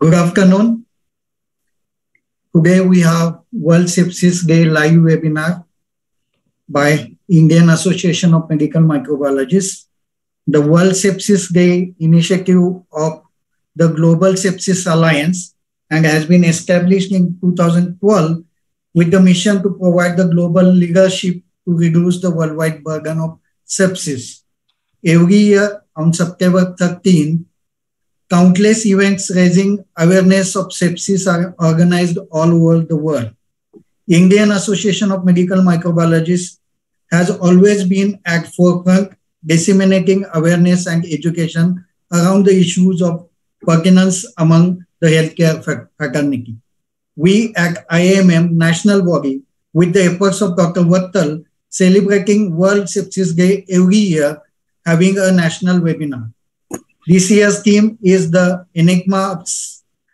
Good afternoon. Today we have World Sepsis Day live webinar by Indian Association of Medical Microbiologists. The World Sepsis Day initiative of the Global Sepsis Alliance and has been established in 2012 with the mission to provide the global leadership to reduce the worldwide burden of sepsis. Every year on September 13, countless events raising awareness of sepsis are organized all over the world. Indian Association of Medical Microbiologists has always been at forefront disseminating awareness and education around the issues of pertinence among the healthcare fraternity. We at IAMM national body, with the efforts of Dr. Wattal, celebrating World Sepsis Day every year, having a national webinar. Year's theme is the enigma of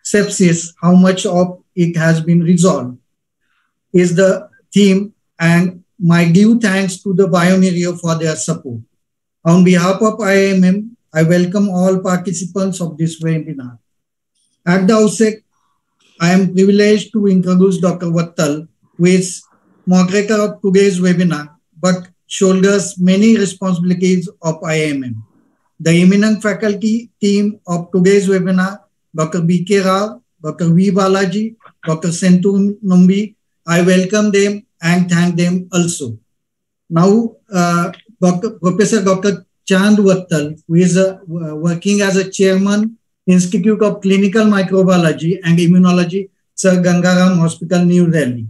sepsis, how much of it has been resolved, is the theme, and my due thanks to the bioMérieux for their support. On behalf of IAMM, I welcome all participants of this webinar. At the outset, I am privileged to introduce Dr. Wattal, who is moderator of today's webinar, but shoulders many responsibilities of IAMM. The eminent faculty team of today's webinar, Dr. B.K. Rao, Dr. V. Balaji, Dr. Senthur Nambi, I welcome them and thank them also. Now, uh, Dr. Professor Dr. Chand Wattal, who is uh, working as a chairman Institute of Clinical Microbiology and Immunology, Sir Gangaram Hospital, New Delhi.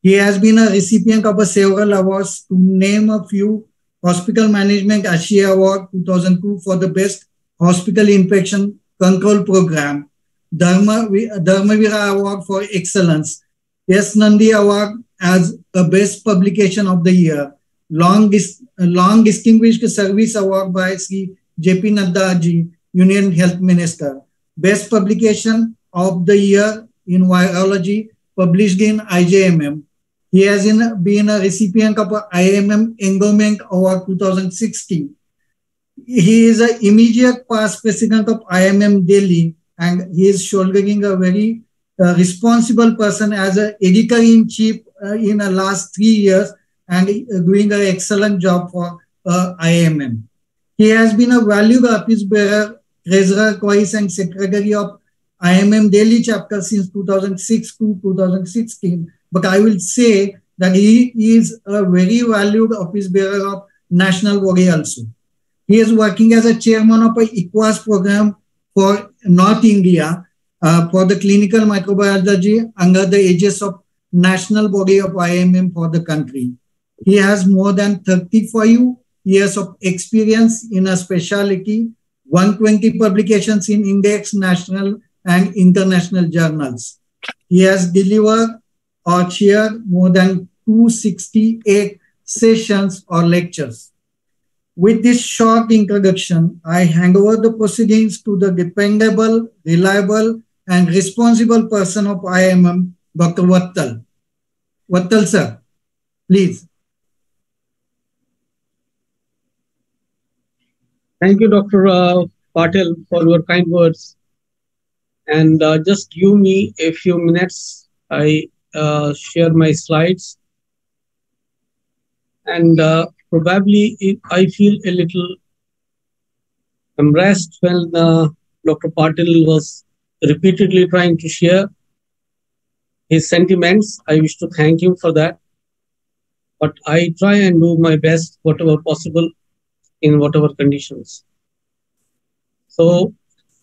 He has been a recipient of several awards, to name a few, Hospital Management Asia Award 2002 for the Best Hospital Infection Control Program, Dharma, Dharmavira Award for Excellence, S. Nandi Award as a Best Publication of the Year, Long, Long Distinguished Service Award by Sri J.P. Nadda ji, Union Health Minister. Best publication of the year in virology published in IJMM. He has been a recipient of IMM Endowment Award 2016. He is an immediate past president of IMM Delhi and he is shouldering a very uh, responsible person as an editor-in-chief uh, in the last three years and uh, doing an excellent job for uh, IMM. He has been a valued office bearer treasurer twice and secretary of IMM Delhi chapter since 2006 to 2016. But I will say that he is a very valued office bearer of national body also. He is working as a chairman of a EQUAS program for North India uh, for the clinical microbiology under the aegis of national body of IMM for the country. He has more than 35 years of experience in a specialty 120 publications in index national and international journals. He has delivered or chaired more than 268 sessions or lectures. With this short introduction, I hand over the proceedings to the dependable, reliable, and responsible person of IMM, Dr. Wattal. Wattal, sir, please. Thank you, Dr. Uh, Patel, for your kind words. And uh, just give me a few minutes. I uh, share my slides. And uh, probably it, I feel a little embarrassed when uh, Dr. Patel was repeatedly trying to share his sentiments. I wish to thank him for that. But I try and do my best, whatever possible, in whatever conditions. So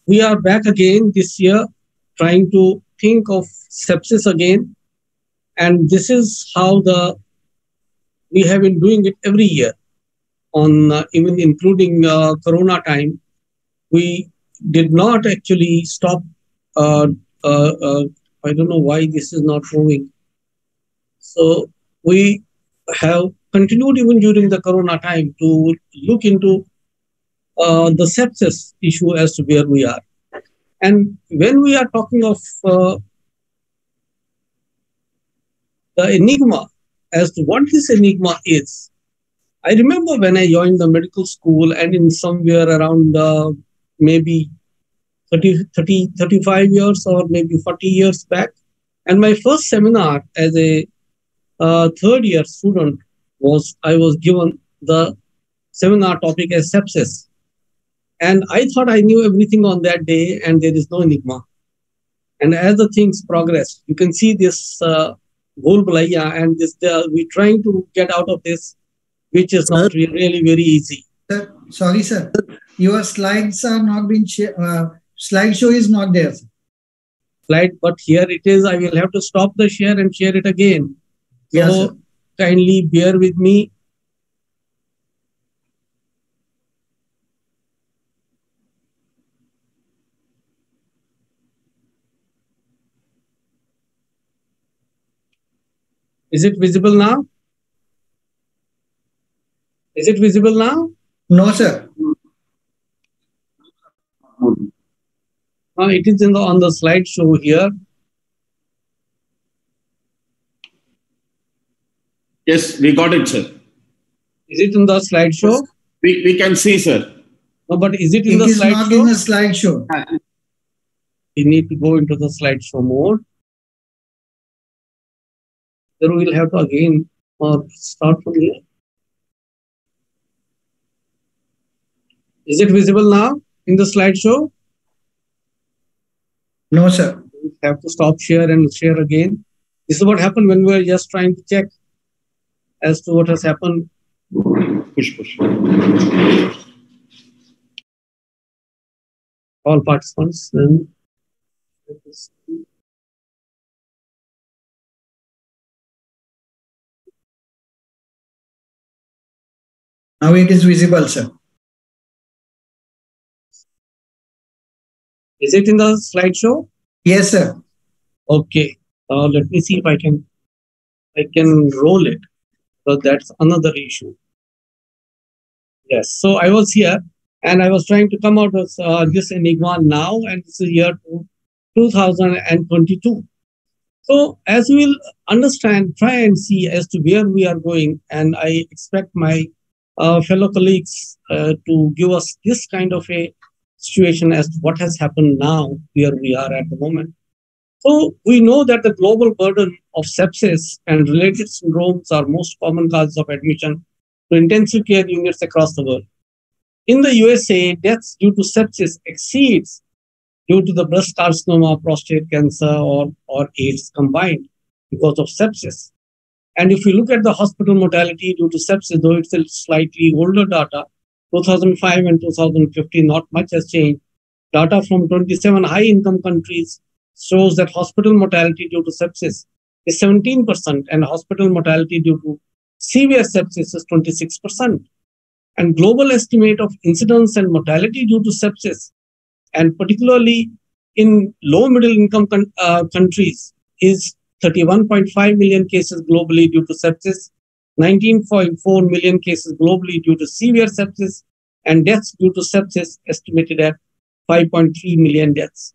we are back again this year trying to think of sepsis again. And this is how the we have been doing it every year on uh, even including uh, corona time we did not actually stop uh, uh, uh i don't know why this is not moving so we have continued even during the corona time to look into uh, the sepsis issue as to where we are. And when we are talking of the enigma as to what this enigma is, I remember when I joined the medical school and in somewhere around uh, maybe 30, 30, 35 years or maybe 40 years back. And my first seminar as a uh, third year student was I was given the seminar topic as sepsis. And I thought I knew everything on that day, and there is no enigma. And as the things progress, you can see this uh, and this uh, we're trying to get out of this, which is not really, really very easy. Sir, sorry, sir. Your slides are not being shared. Uh, slideshow is not there. Slide, but here it is. I will have to stop the share and share it again. So sir. kindly bear with me. Is it visible now? Is it visible now? No, sir. Uh, it is in the, on the slideshow here. Yes, we got it, sir. Is it in the slideshow? We, we can see, sir. No, but is it in it the is slideshow? not in the slideshow. We need to go into the slideshow mode. Then we'll have to again uh, start from here. Is it visible now in the slideshow? No, sir. We have to stop share and share again. This is what happened when we were just trying to check as to what has happened. Push, push. All participants then. Now it is visible, sir. Is it in the slideshow? Yes, sir. Okay. Uh, let me see if I can I can roll it. So that's another issue. Yes. So I was here and I was trying to come out of uh, this enigma now, and this is year 2022. So as we will understand, try and see as to where we are going, and I expect my uh, fellow colleagues uh, to give us this kind of a situation as to what has happened now, where we are at the moment. So we know that the global burden of sepsis and related syndromes are most common causes of admission to intensive care units across the world. In the USA, deaths due to sepsis exceeds due to the breast carcinoma, prostate cancer, or, or AIDS combined because of sepsis. And if we look at the hospital mortality due to sepsis, though it's a slightly older data, 2005 and 2015, not much has changed. Data from 27 high income countries shows that hospital mortality due to sepsis is 17% and hospital mortality due to severe sepsis is 26%. And global estimate of incidence and mortality due to sepsis, and particularly in low middle income con- uh, countries, is 31.5 million cases globally due to sepsis 19.4 million cases globally due to severe sepsis, and deaths due to sepsis estimated at 5.3 million deaths.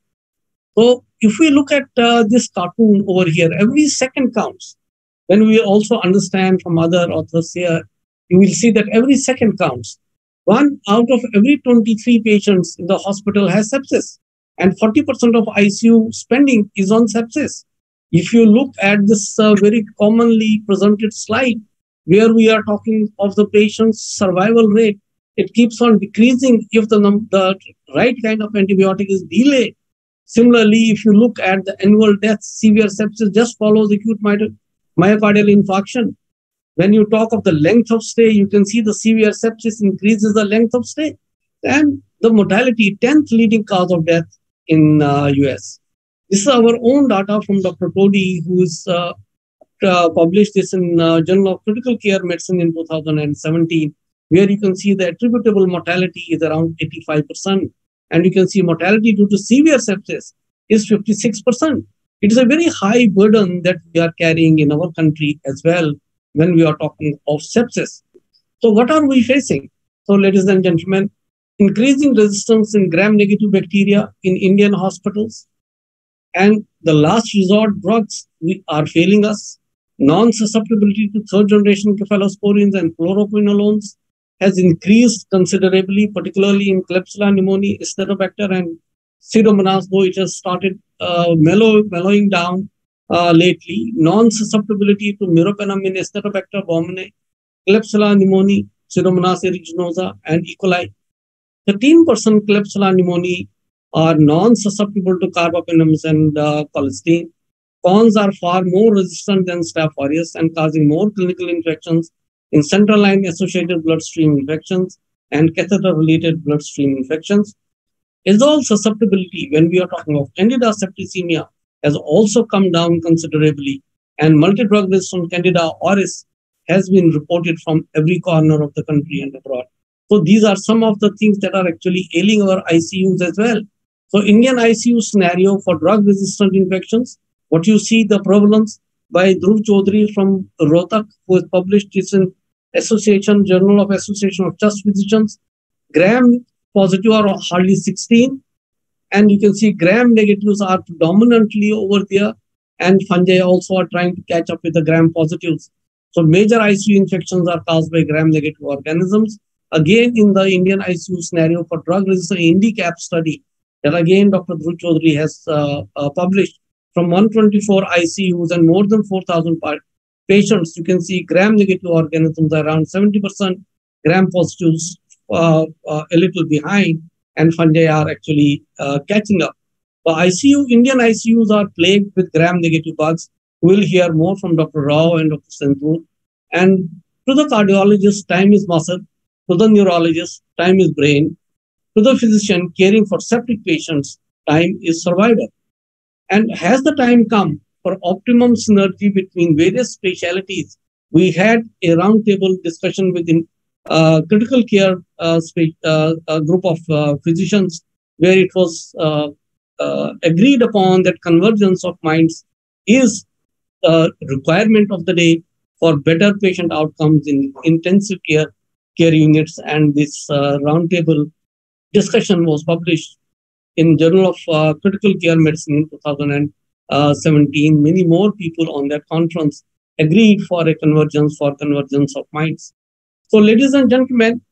So, if we look at uh, this cartoon over here, every second counts. Then we also understand from other authors here, you will see that every second counts. One out of every 23 patients in the hospital has sepsis, and 40% of ICU spending is on sepsis. If you look at this uh, very commonly presented slide, where we are talking of the patient's survival rate, it keeps on decreasing if the, the right kind of antibiotic is delayed. Similarly, if you look at the annual deaths, severe sepsis just follows acute myocardial infarction. When you talk of the length of stay, you can see the severe sepsis increases the length of stay. And the mortality, 10th leading cause of death in uh, US. This is our own data from Dr. Todi, who is uh, uh, published this in uh, Journal of Critical Care Medicine in 2017, where you can see the attributable mortality is around 85%. And you can see mortality due to severe sepsis is 56%. It is a very high burden that we are carrying in our country as well when we are talking of sepsis. So, what are we facing? So, ladies and gentlemen, increasing resistance in gram negative bacteria in Indian hospitals, and the last resort drugs we are failing us non-susceptibility to third-generation cephalosporins and fluoroquinolones has increased considerably, particularly in Klebsiella pneumoniae, Acinetobacter, and Pseudomonas, though it has started uh, mellow, mellowing down uh, lately, non-susceptibility to meropenem in Acinetobacter baumannii, Klebsiella pneumoniae, Pseudomonas aeruginosa, and E. coli. 13% Klebsiella pneumoniae are non-susceptible to carbapenems and uh, colistin. Cons are far more resistant than Staph aureus and causing more clinical infections in central line associated bloodstream infections and catheter-related bloodstream infections. Azole susceptibility, when we are talking of Candida septicemia, has also come down considerably, and multi-drug resistant Candida auris has been reported from every corner of the country and abroad. So these are some of the things that are actually ailing our ICUs as well. So Indian ICU scenario for drug-resistant infections, what you see the prevalence by Dhruv Chaudhary from Rohtak, who has published this in Association Journal of Association of Chest Physicians. Gram positive are hardly 16, and you can see gram negatives are predominantly over there, and fungi also are trying to catch up with the gram positives. So major ICU infections are caused by gram-negative organisms. Again, in the Indian ICU scenario for drug-resistant INDICAP study, that again Dr. Dhruv Chaudhary has uh, uh, published from 124 ICUs and more than 4,000 patients, you can see gram-negative organisms around 70%, gram-positives uh, uh, a little behind, and fungi are actually uh, catching up. But ICU, Indian ICUs are plagued with gram-negative bugs, We'll hear more from Dr. Rao and Dr. Senthur. And to the cardiologist, time is muscle. To the neurologist, time is brain. To the physician caring for septic patients, time is survival. And has the time come for optimum synergy between various specialities? We had a roundtable discussion within uh, critical care uh, uh, a group of uh, physicians where it was uh, uh, agreed upon that convergence of minds is the requirement of the day for better patient outcomes in intensive care care units. And this roundtable discussion was published in Journal of uh, Critical Care Medicine in 2017. Many more people on that conference agreed for a convergence for convergence of minds. So, ladies and gentlemen,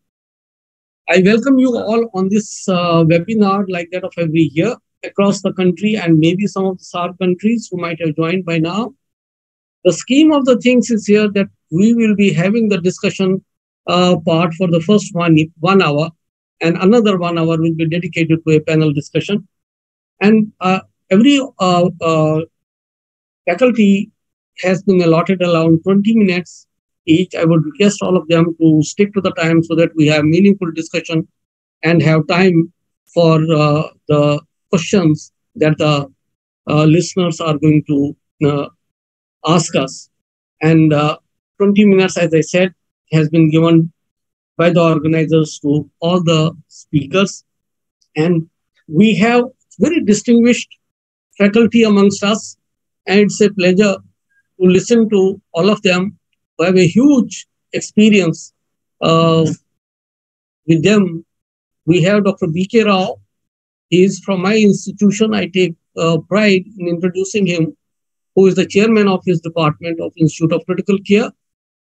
I welcome you all on this uh, webinar like that of every year across the country and maybe some of the SAARC countries who might have joined by now. The scheme of the things is here that we will be having the discussion uh, part for the first one, one hour, and another one hour will be dedicated to a panel discussion. And uh, every uh, uh faculty has been allotted around 20 minutes each. I would request all of them to stick to the time so that we have meaningful discussion and have time for uh, the questions that the uh, listeners are going to ask us. And uh, 20 minutes, as I said, has been given by the organizers to all the speakers. And we have very distinguished faculty amongst us. And it's a pleasure to listen to all of them who have a huge experience uh, with them. We have Dr. B.K. Rao. He is from my institution. I take uh, pride in introducing him who is the chairman of his department of Institute of Critical Care.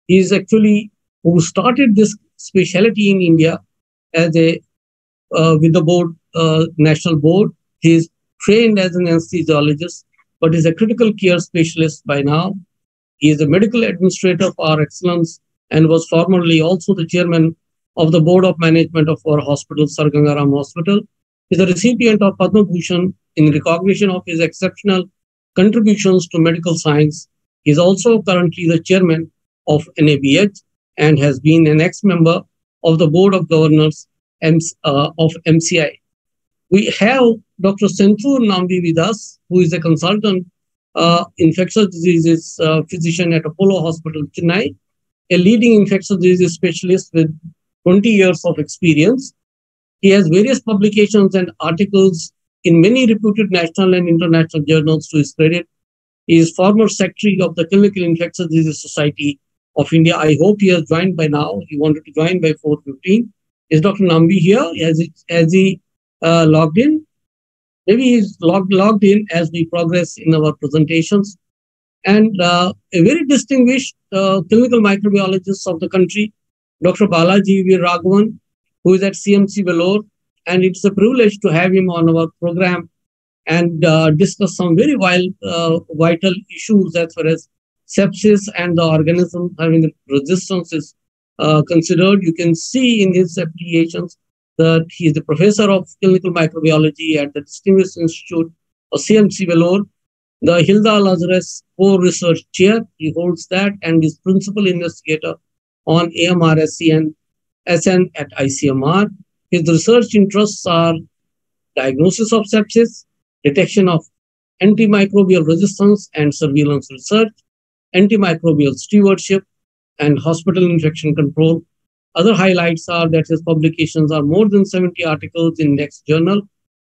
He is actually who started this specialty in India as a uh, with the board uh, national board. He is trained as an anesthesiologist, but is a critical care specialist by now. He is a medical administrator par excellence and was formerly also the chairman of the board of management of our hospital, Sir Ganga Ram Hospital. He is a recipient of Padma Bhushan in recognition of his exceptional contributions to medical science. He is also currently the chairman of NABH and has been an ex-member of the board of governors uh, of MCI. We have Dr. Senthur Nambi with us, who is a consultant uh, infectious diseases uh, physician at Apollo Hospital, Chennai, a leading infectious diseases specialist with 20 years of experience. He has various publications and articles in many reputed national and international journals to his credit. He is former secretary of the Clinical Infectious Diseases Society of India. I hope he has joined by now. He wanted to join by 4.15. Is Dr. Nambi here? Has he, has he uh, logged in? Maybe he's logged, logged in as we progress in our presentations. And uh, a very distinguished uh, clinical microbiologist of the country, Dr. Balaji Veeraraghavan, who is at CMC Vellore and it's a privilege to have him on our program and uh, discuss some very wild, uh, vital issues as far as sepsis and the organism having the resistance is uh, considered. You can see in his applications that he is the professor of clinical microbiology at the Distinguished Institute of CMC Vellore, the Hilda Lazarus Core Research Chair. He holds that and is principal investigator on AMR SN at ICMR. His research interests are diagnosis of sepsis, detection of antimicrobial resistance and surveillance research, antimicrobial stewardship, and hospital infection control. Other highlights are that his publications are more than 70 articles in Next Journal.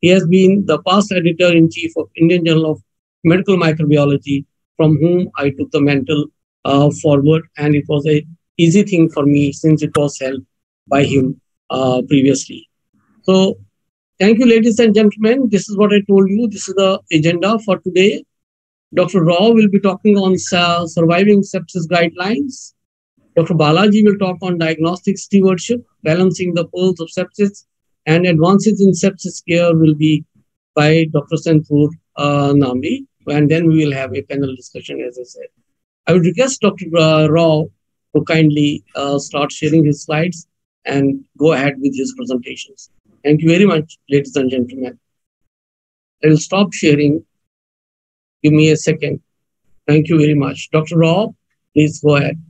He has been the past editor in chief of Indian Journal of Medical Microbiology, from whom I took the mantle uh, forward, and it was a easy thing for me since it was held by him uh, previously. So Thank you, ladies and gentlemen. This is what I told you. This is the agenda for today. Dr. Rao will be talking on surviving sepsis guidelines. Dr. Balaji will talk on diagnostic stewardship, balancing the pulse of sepsis, and advances in sepsis care will be by Dr. Senthur uh, Nambi. And then we will have a panel discussion, as I said. I would request Dr. Uh, Rao to kindly uh, start sharing his slides and go ahead with his presentations. Thank you very much, ladies and gentlemen. I will stop sharing. Give me a second. Thank you very much. Dr. Rao, please go ahead.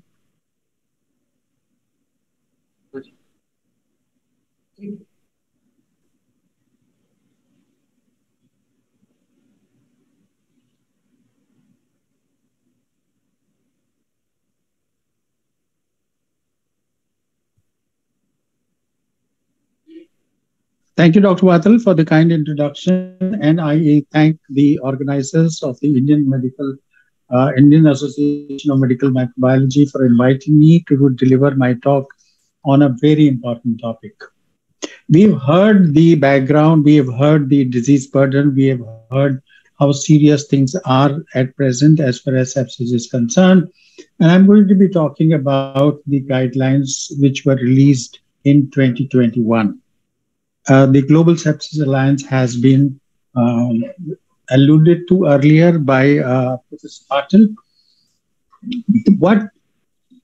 Thank you, Dr. Wattal, for the kind introduction. And I thank the organizers of the Indian Medical uh, Indian Association of Medical Microbiology for inviting me to deliver my talk on a very important topic. We've heard the background, we have heard the disease burden, we have heard how serious things are at present as far as sepsis is concerned. And I'm going to be talking about the guidelines which were released in 2021. Uh, the Global Sepsis Alliance has been um, alluded to earlier by uh, Professor Patil. What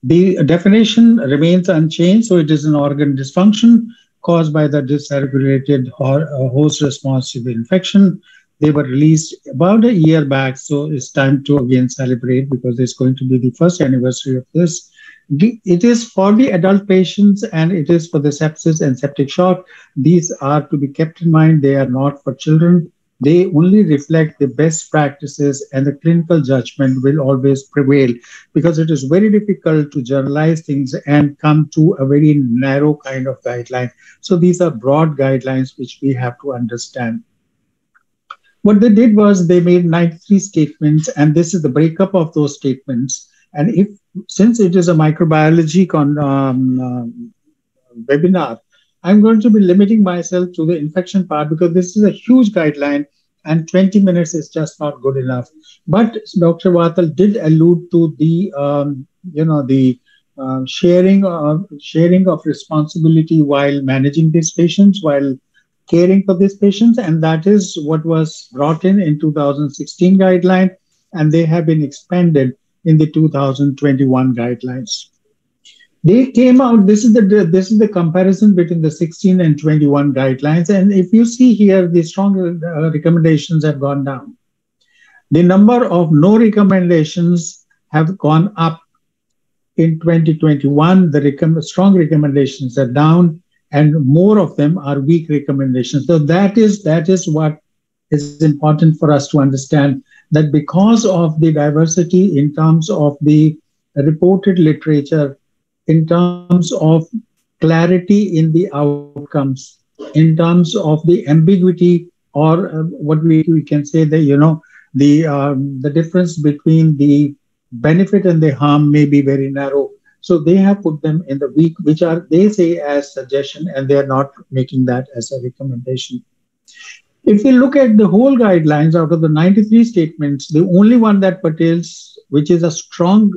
the definition remains unchanged, so it is an organ dysfunction caused by the dysregulated uh, host responsive infection. They were released about a year back, so it's time to again celebrate because it's going to be the first anniversary of this it is for the adult patients and it is for the sepsis and septic shock. These are to be kept in mind. They are not for children. They only reflect the best practices and the clinical judgment will always prevail because it is very difficult to generalize things and come to a very narrow kind of guideline. So these are broad guidelines which we have to understand. What they did was they made 93 statements, and this is the breakup of those statements. And if since it is a microbiology con, um, uh, webinar, I'm going to be limiting myself to the infection part because this is a huge guideline and 20 minutes is just not good enough. But Dr. Wattal did allude to the, um, you know, the uh, sharing of sharing of responsibility while managing these patients, while caring for these patients, and that is what was brought in in 2016 guideline, and they have been expanded in the 2021 guidelines. They came out. This is the this is the comparison between the 16 and 21 guidelines. And if you see here, the strong uh, recommendations have gone down. The number of no recommendations have gone up in 2021. The recom- strong recommendations are down, and more of them are weak recommendations. So that is that is what is important for us to understand that because of the diversity in terms of the reported literature, in terms of clarity in the outcomes, in terms of the ambiguity, or uh, what we, we can say that, you know, the, um, the difference between the benefit and the harm may be very narrow. So they have put them in the weak, which are, they say, as suggestion, and they are not making that as a recommendation. If we look at the whole guidelines out of the 93 statements, the only one that pertains, which is a strong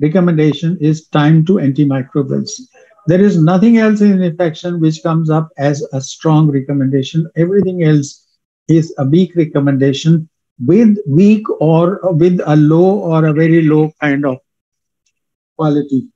recommendation, is time to antimicrobials. There is nothing else in infection which comes up as a strong recommendation. Everything else is a weak recommendation with weak or with a low or a very low kind of quality.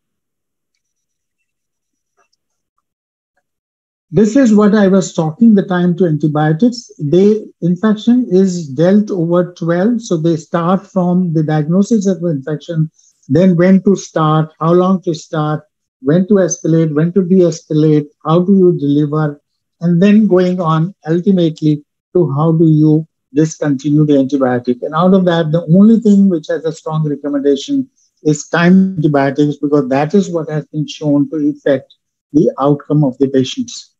This is what I was talking the time to antibiotics. The infection is dealt over 12. So they start from the diagnosis of the infection, then when to start, how long to start, when to escalate, when to de-escalate, how do you deliver, and then going on ultimately to how do you discontinue the antibiotic. And out of that, the only thing which has a strong recommendation is time antibiotics because that is what has been shown to affect the outcome of the patients.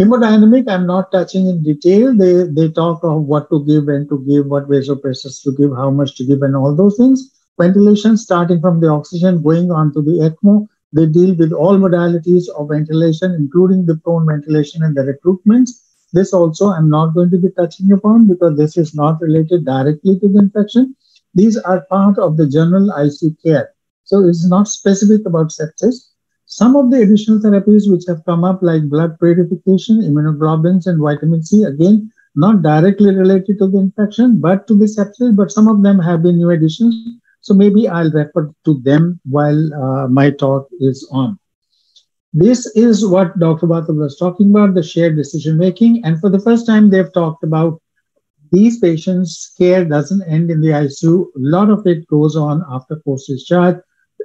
Hemodynamic, I'm not touching in detail. They they talk of what to give, when to give, what vasopressors to give, how much to give, and all those things. Ventilation, starting from the oxygen, going on to the ECMO. They deal with all modalities of ventilation, including the prone ventilation and the recruitments. This also I'm not going to be touching upon because this is not related directly to the infection. These are part of the general ICU care. So it's not specific about sepsis. Some of the additional therapies which have come up, like blood purification, immunoglobulins, and vitamin C, again, not directly related to the infection, but to the sepsis, but some of them have been new additions. So maybe I'll refer to them while uh, my talk is on. This is what Dr. Wattal was talking about, the shared decision making. And for the first time, they've talked about these patients' care doesn't end in the ICU. A lot of it goes on after post discharge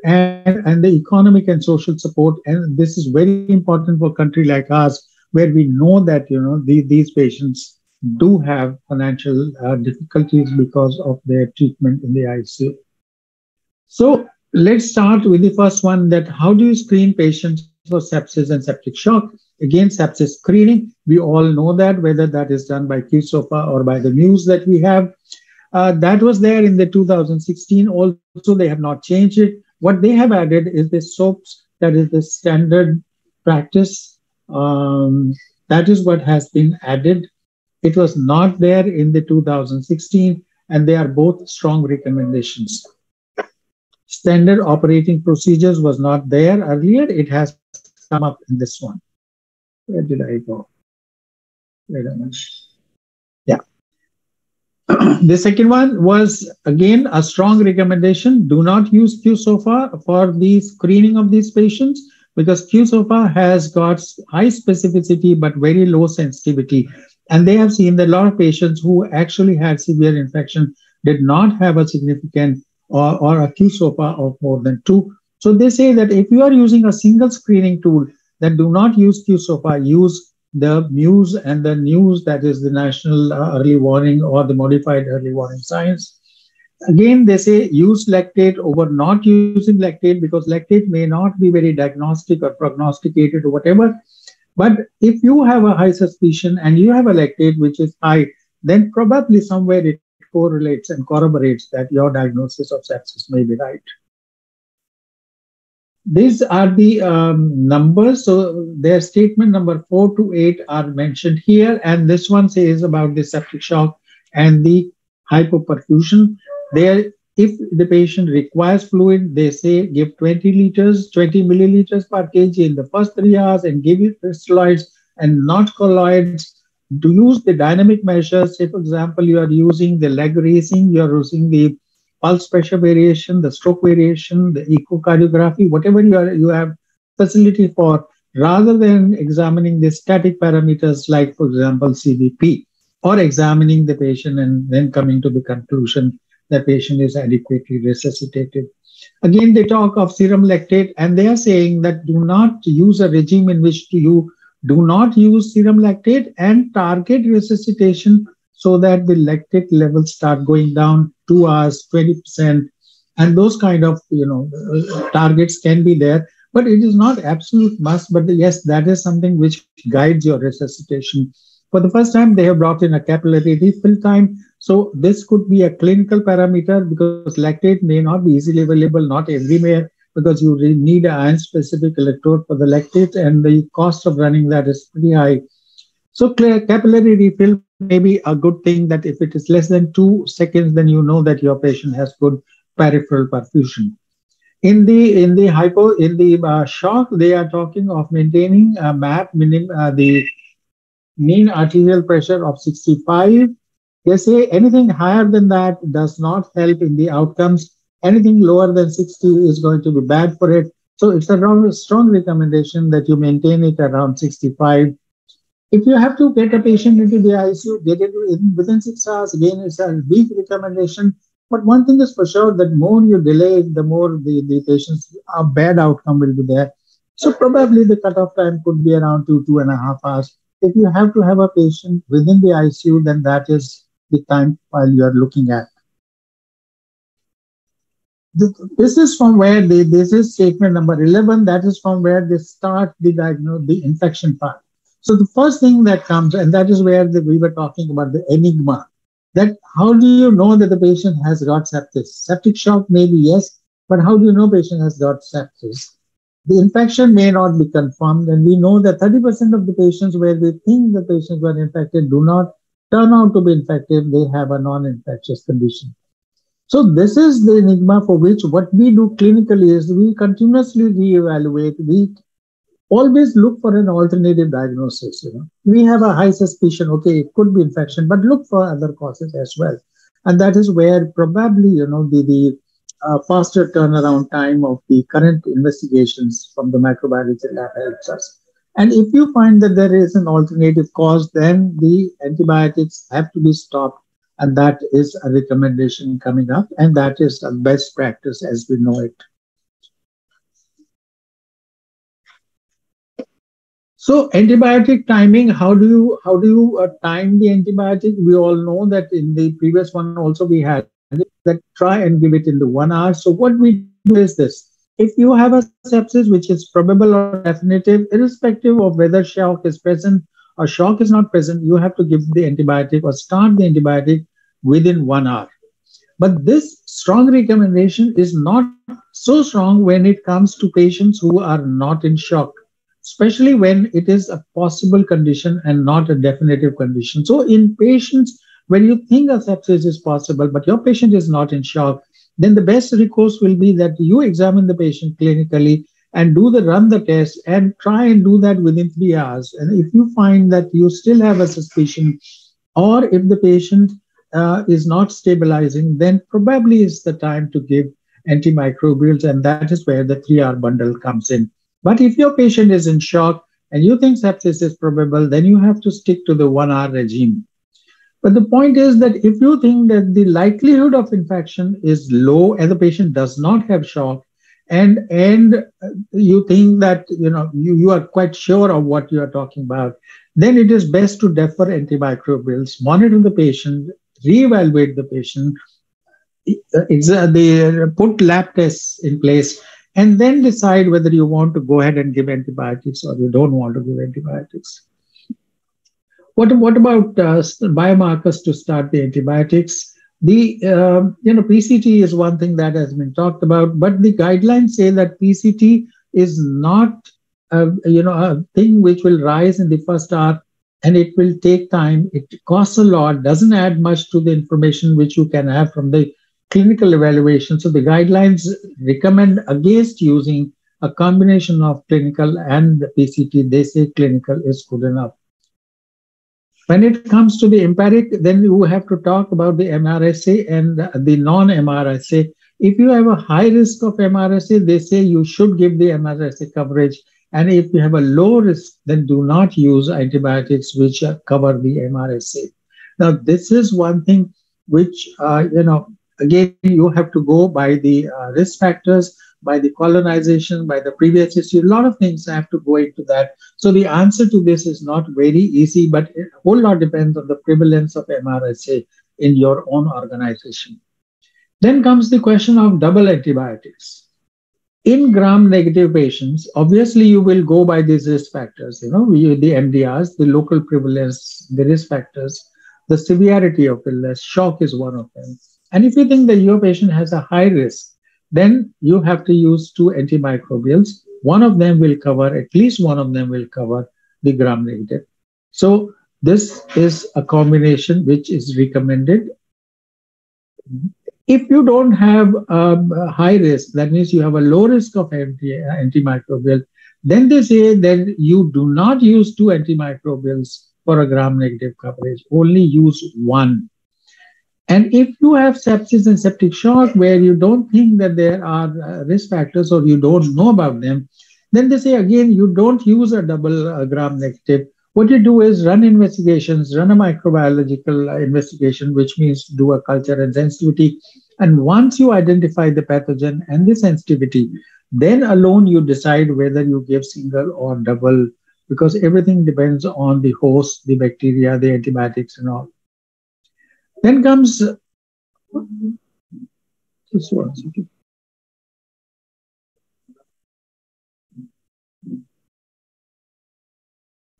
and, and the economic and social support. And this is very important for a country like us, where we know that you know the, these patients do have financial uh, difficulties because of their treatment in the ICU. So let's start with the first one that how do you screen patients for sepsis and septic shock? Again, sepsis screening, we all know that, whether that is done by QSOFA or by the news that we have. Uh, that was there in the 2016 also, they have not changed it. What they have added is the SOPs, that is the standard practice. Um, that is what has been added. It was not there in the 2016, and they are both strong recommendations. Standard operating procedures was not there earlier. It has come up in this one. Where did I go? Wait a minute. the second one was again a strong recommendation do not use QSOFA for the screening of these patients because QSOFA has got high specificity but very low sensitivity. And they have seen that a lot of patients who actually had severe infection did not have a significant or, or a QSOFA of more than two. So they say that if you are using a single screening tool, then do not use QSOFA, use the MEWS and the news that is the national uh, early warning or the modified early warning signs. Again, they say use lactate over not using lactate because lactate may not be very diagnostic or prognosticated or whatever. But if you have a high suspicion and you have a lactate which is high, then probably somewhere it correlates and corroborates that your diagnosis of sepsis may be right. These are the um, numbers. So their statement number four to eight are mentioned here. And this one says about the septic shock and the hypoperfusion. There, if the patient requires fluid, they say give 20 liters, 20 milliliters per kg in the first three hours and give it crystalloids and not colloids. To use the dynamic measures, say, for example, you are using the leg raising, you are using the pulse pressure variation, the stroke variation, the echocardiography, whatever you, are, you have facility for, rather than examining the static parameters like, for example, CVP, or examining the patient and then coming to the conclusion the patient is adequately resuscitated. Again, they talk of serum lactate, and they are saying that do not use a regime in which you do not use serum lactate and target resuscitation so that the lactate levels start going down two hours, 20%. And those kind of, you know, targets can be there, but it is not absolute must. But yes, that is something which guides your resuscitation. For the first time, they have brought in a capillary refill time. So this could be a clinical parameter because lactate may not be easily available, not everywhere, because you need an ion-specific electrode for the lactate, and the cost of running that is pretty high. So capillary refill may be a good thing that if it is less than two seconds, then you know that your patient has good peripheral perfusion. In the in the hypo in the uh, shock, they are talking of maintaining a MAP minim, uh, the mean arterial pressure of 65. They say anything higher than that does not help in the outcomes. Anything lower than 60 is going to be bad for it. So it's a strong recommendation that you maintain it around 65 if you have to get a patient into the ICU, get it within six hours. Again, it's a weak recommendation. But one thing is for sure that more you delay, the more the, the patient's a bad outcome will be there. So probably the cutoff time could be around two, two and a half hours. If you have to have a patient within the ICU, then that is the time while you are looking at. This is from where the, this is statement number 11. That is from where they start the diagnose the infection part. So the first thing that comes, and that is where the, we were talking about the enigma, that how do you know that the patient has got sepsis? Septic shock, maybe yes, but how do you know patient has got sepsis? The infection may not be confirmed, and we know that 30% of the patients where we think the patients were infected do not turn out to be infected, they have a non-infectious condition. So this is the enigma for which what we do clinically is we continuously reevaluate, we always look for an alternative diagnosis. You know, we have a high suspicion. Okay, it could be infection, but look for other causes as well. And that is where probably you know the the uh, faster turnaround time of the current investigations from the microbiology lab helps us. And if you find that there is an alternative cause, then the antibiotics have to be stopped. And that is a recommendation coming up. And that is a best practice as we know it. So antibiotic timing, how do you how do you uh, time the antibiotic? We all know that in the previous one also we had that try and give it in the one hour. So what we do is this: if you have a sepsis which is probable or definitive, irrespective of whether shock is present or shock is not present, you have to give the antibiotic or start the antibiotic within one hour. But this strong recommendation is not so strong when it comes to patients who are not in shock especially when it is a possible condition and not a definitive condition. So, in patients, when you think a sepsis is possible, but your patient is not in shock, then the best recourse will be that you examine the patient clinically and do the run the test and try and do that within three hours. And if you find that you still have a suspicion, or if the patient uh, is not stabilizing, then probably is the time to give antimicrobials, and that is where the three hour bundle comes in. But if your patient is in shock and you think sepsis is probable, then you have to stick to the one hour regime. But the point is that if you think that the likelihood of infection is low and the patient does not have shock, and and uh, you think that you know you, you are quite sure of what you are talking about, then it is best to defer antimicrobials, monitor the patient, reevaluate the patient, uh, the, put lab tests in place and then decide whether you want to go ahead and give antibiotics or you don't want to give antibiotics. What, what about uh, biomarkers to start the antibiotics? The uh, you know PCT is one thing that has been talked about, but the guidelines say that PCT is not a, you know a thing which will rise in the first hour and it will take time. It costs a lot, doesn't add much to the information which you can have from the clinical evaluation. So the guidelines recommend against using a combination of clinical and the PCT. They say clinical is good enough. When it comes to the empiric, then you have to talk about the MRSA and the non-MRSA. If you have a high risk of MRSA, they say you should give the MRSA coverage. And if you have a low risk, then do not use antibiotics which cover the MRSA. Now, this is one thing which, uh, you know, again, you have to go by the uh, risk factors, by the colonization, by the previous history. A lot of things have to go into that. So the answer to this is not very easy, but a whole lot depends on the prevalence of MRSA in your own organization. Then comes the question of double antibiotics. In gram-negative patients, obviously you will go by these risk factors, you know, the MDRs, the local prevalence, the risk factors, the severity of illness, shock is one of them and if you think that your patient has a high risk, then you have to use two antimicrobials. One of them will cover, at least one of them will cover the gram negative. So this is a combination which is recommended If you don't have um, a high risk, that means you have a low risk of anti, antimicrobial, then they say that you do not use two antimicrobials for a gram negative coverage, only use one. And if you have sepsis and septic shock where you don't think that there are uh, risk factors or you don't know about them, then they say again, you don't use a double uh, gram negative. What you do is run investigations, run a microbiological uh, investigation, which means do a culture and sensitivity. And once you identify the pathogen and the sensitivity, then alone you decide whether you give single or double, because everything depends on the host, the bacteria, the antibiotics, and all. Then comes just one.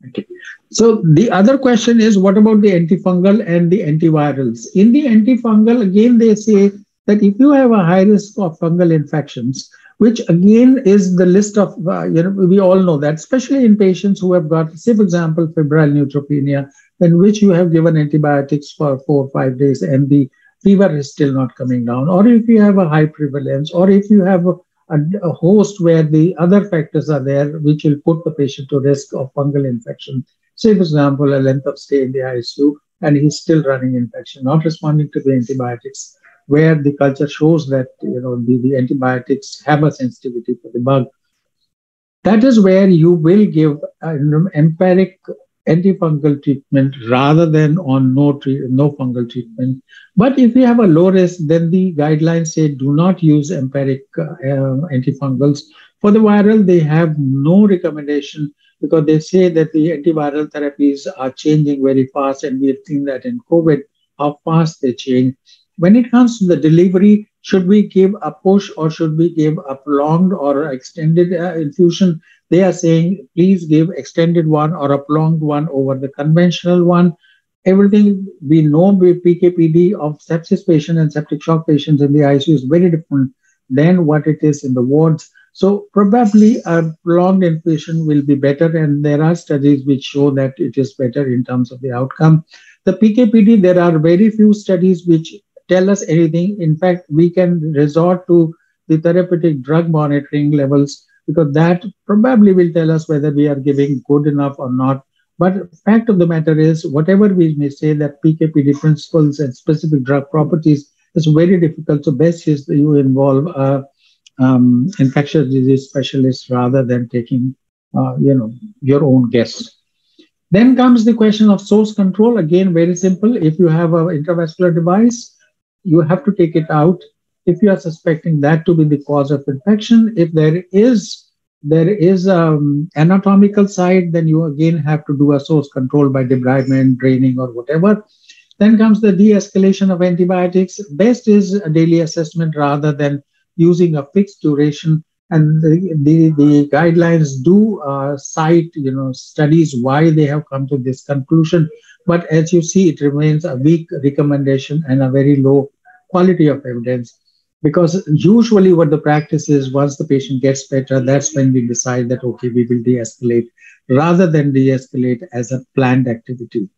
Okay. So the other question is, what about the antifungal and the antivirals? In the antifungal, again, they say that if you have a high risk of fungal infections, which again is the list of, uh, you know, we all know that, especially in patients who have got, say, for example, febrile neutropenia, in which you have given antibiotics for four or five days and the fever is still not coming down, or if you have a high prevalence, or if you have a, a, a host where the other factors are there, which will put the patient to risk of fungal infection. Say, for example, a length of stay in the ICU, and he's still running infection, not responding to the antibiotics, where the culture shows that you know the, the antibiotics have a sensitivity for the bug. That is where you will give an empiric antifungal treatment rather than on no, tre- no fungal treatment. But if you have a low risk, then the guidelines say do not use empiric uh, antifungals. For the viral, they have no recommendation because they say that the antiviral therapies are changing very fast, and we have seen that in COVID, how fast they change. When it comes to the delivery, should we give a push or should we give a prolonged or extended uh, infusion? They are saying, please give extended one or a prolonged one over the conventional one. Everything we know with PKPD of sepsis patient and septic shock patients in the ICU is very different than what it is in the wards. So probably a prolonged infusion will be better, and there are studies which show that it is better in terms of the outcome. The PKPD, there are very few studies which tell us anything. In fact, we can resort to the therapeutic drug monitoring levels because that probably will tell us whether we are giving good enough or not. But fact of the matter is, whatever we may say that PKPD principles and specific drug properties is very difficult. So best is you involve a um, infectious disease specialist rather than taking, uh, you know, your own guess. Then comes the question of source control. Again, very simple. If you have an intravascular device, you have to take it out if you are suspecting that to be the cause of infection, if there is there is um, anatomical side, then you again have to do a source control by debridement, draining, or whatever. Then comes the de-escalation of antibiotics. Best is a daily assessment rather than using a fixed duration. And the, the, the guidelines do uh, cite, you know, studies why they have come to this conclusion. But as you see, it remains a weak recommendation and a very low quality of evidence because usually what the practice is once the patient gets better that's when we decide that okay we will de-escalate rather than de-escalate as a planned activity.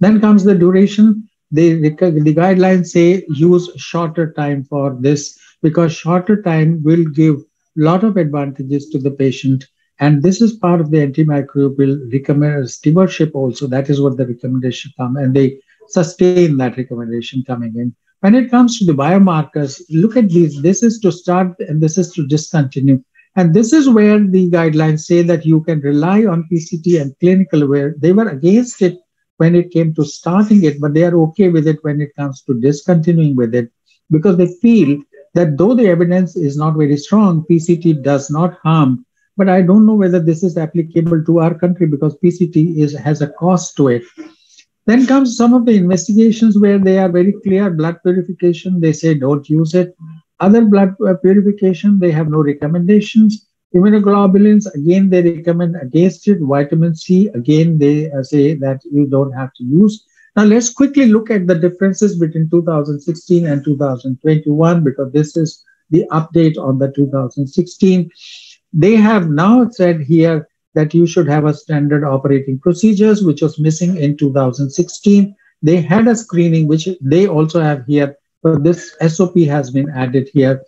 Then comes the duration. The, the, the guidelines say use shorter time for this because shorter time will give a lot of advantages to the patient and this is part of the antimicrobial recommend stewardship also. That is what the recommendation come and they sustain that recommendation coming in when it comes to the biomarkers, look at these. This is to start and this is to discontinue. And this is where the guidelines say that you can rely on PCT and clinical, where they were against it when it came to starting it, but they are okay with it when it comes to discontinuing with it because they feel that though the evidence is not very strong, PCT does not harm. But I don't know whether this is applicable to our country because PCT is has a cost to it. Then comes some of the investigations where they are very clear blood purification, they say don't use it. Other blood uh, purification, they have no recommendations. Immunoglobulins, again, they recommend against it. Vitamin C, again, they uh, say that you don't have to use. Now, let's quickly look at the differences between 2016 and 2021 because this is the update on the 2016. They have now said here that you should have a standard operating procedures, which was missing in 2016. They had a screening, which they also have here, So this SOP has been added here.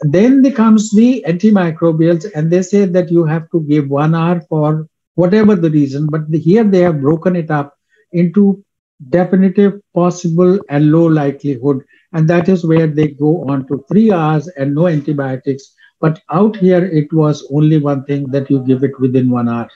Then there comes the antimicrobials, and they say that you have to give one hour for whatever the reason. But the, here they have broken it up into definitive, possible, and low likelihood. And that is where they go on to three hours and no antibiotics. But out here, it was only one thing that you give it within one hour.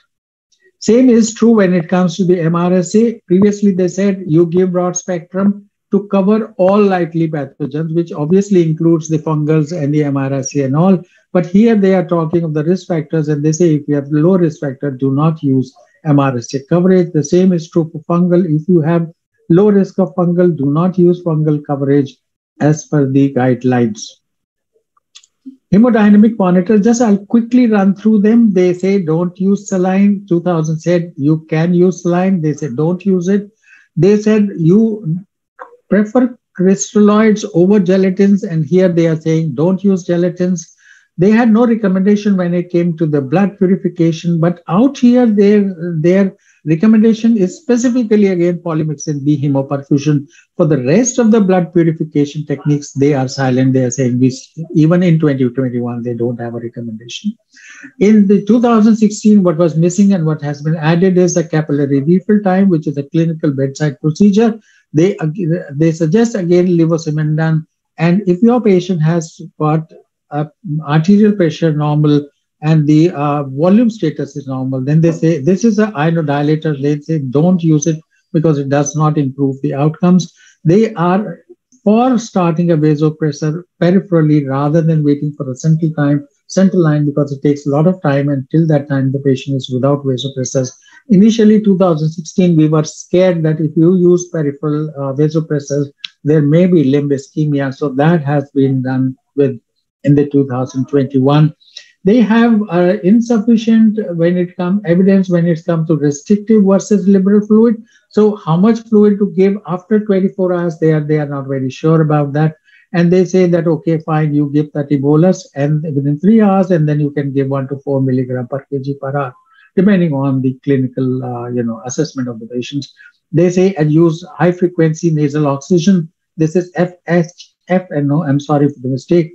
Same is true when it comes to the MRSA. Previously, they said you give broad spectrum to cover all likely pathogens, which obviously includes the fungals and the MRSA and all. But here they are talking of the risk factors, and they say if you have low risk factor, do not use MRSA coverage. The same is true for fungal. If you have low risk of fungal, do not use fungal coverage as per the guidelines. Hemodynamic monitor, just I'll quickly run through them. They say don't use saline. 2000 said you can use saline. They said don't use it. They said you prefer crystalloids over gelatins. And here they are saying don't use gelatins. They had no recommendation when it came to the blood purification, but out here their recommendation is specifically again polymyxin B hemoperfusion. For the rest of the blood purification techniques, they are silent. They are saying we, even in 2021, they don't have a recommendation. In the 2016, what was missing and what has been added is the capillary refill time, which is a clinical bedside procedure. They, they suggest again levosimendan. And if your patient has got arterial pressure normal and the uh, volume status is normal, then they say this is an inodilator. They say don't use it because it does not improve the outcomes. They are for starting a vasopressor peripherally rather than waiting for a central time central line because it takes a lot of time until that time the patient is without vasopressors. Initially, 2016, we were scared that if you use peripheral uh, vasopressors, there may be limb ischemia. So that has been done with in the 2021 they have uh, insufficient when it comes evidence when it comes to restrictive versus liberal fluid. So how much fluid to give after 24 hours they are they are not very sure about that. And they say that okay fine you give 30 bolus and within three hours and then you can give one to four milligram per kg per hour depending on the clinical uh, you know assessment of the patients. They say and use high frequency nasal oxygen. This is FHF i'm sorry for the mistake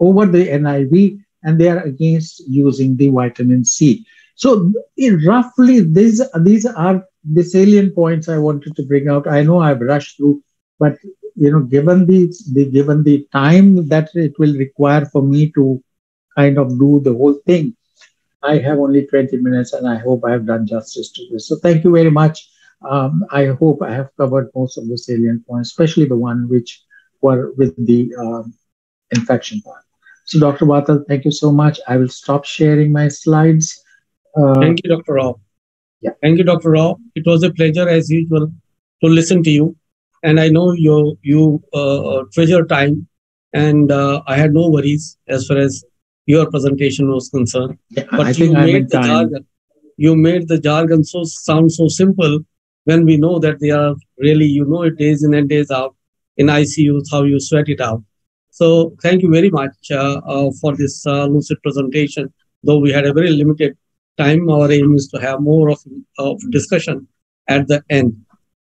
over the NIV and they are against using the vitamin C. So in roughly these, these are the salient points I wanted to bring out. I know I've rushed through, but you know, given the, the given the time that it will require for me to kind of do the whole thing, I have only 20 minutes and I hope I have done justice to this. So thank you very much. Um, I hope I have covered most of the salient points, especially the one which were with the um, infection part. So, Dr. Wattal, thank you so much. I will stop sharing my slides. Uh, thank you, Dr. Rao. Yeah. Thank you, Dr. Rao. It was a pleasure, as usual, to listen to you. And I know you you uh, treasure time, and uh, I had no worries as far as your presentation was concerned. Yeah, but I you made the time. jargon. You made the jargon so sound so simple when we know that they are really you know it days in and days out in ICU how you sweat it out. So thank you very much uh, uh, for this uh, lucid presentation. Though we had a very limited time, our aim is to have more of, of discussion at the end.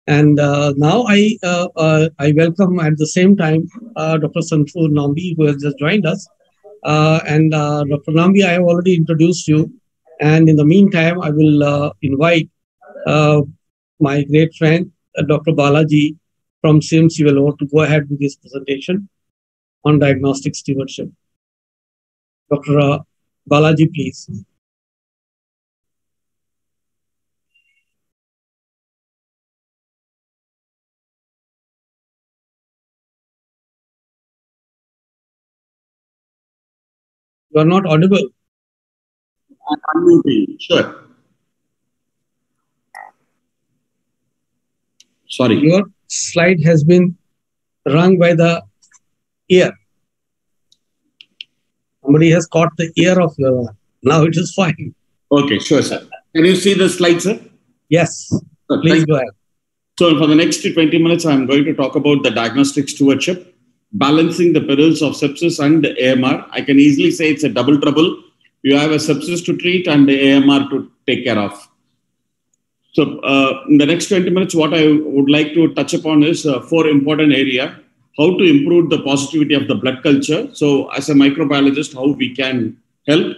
And uh, now I uh, uh, I welcome at the same time Dr. Senthur Nambi, who has just joined us. and Dr. Nambi, I have already introduced you. And in the meantime, I will invite my great friend, Dr. Balaji from CMC to go ahead with this presentation on diagnostic stewardship. Dr. Uh, Balaji, please. You are not audible. I'm unmuting. Sure. Sorry. Your slide has been rung by the ear. Somebody has caught the ear of your. Now it is fine. Okay, sure, sir. Can you see the slide, sir? Yes. Please go ahead. So, for the next 20 minutes, I'm going to talk about the diagnostic stewardship, balancing the perils of sepsis and AMR. I can easily say it's a double trouble. You have a sepsis to treat and the AMR to take care of. So, uh, in the next 20 minutes, what I would like to touch upon is uh, four important area how to improve the positivity of the blood culture. So, as a microbiologist, how we can help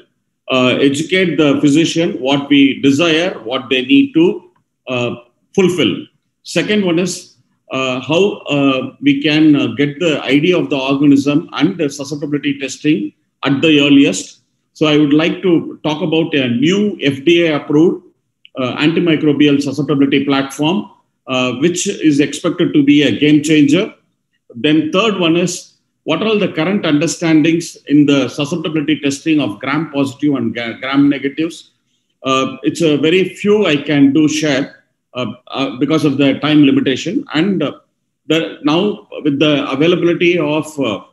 uh, educate the physician what we desire, what they need to uh, fulfill. Second one is uh, how uh, we can uh, get the idea of the organism and the susceptibility testing at the earliest. So, I would like to talk about a new FDA approved uh, antimicrobial susceptibility platform, which is expected to be a game changer then third one is what are all the current understandings in the susceptibility testing of gram positive and gram negatives? Uh, it's a very few I can do share uh, uh, because of the time limitation. And uh, the, now with the availability of uh,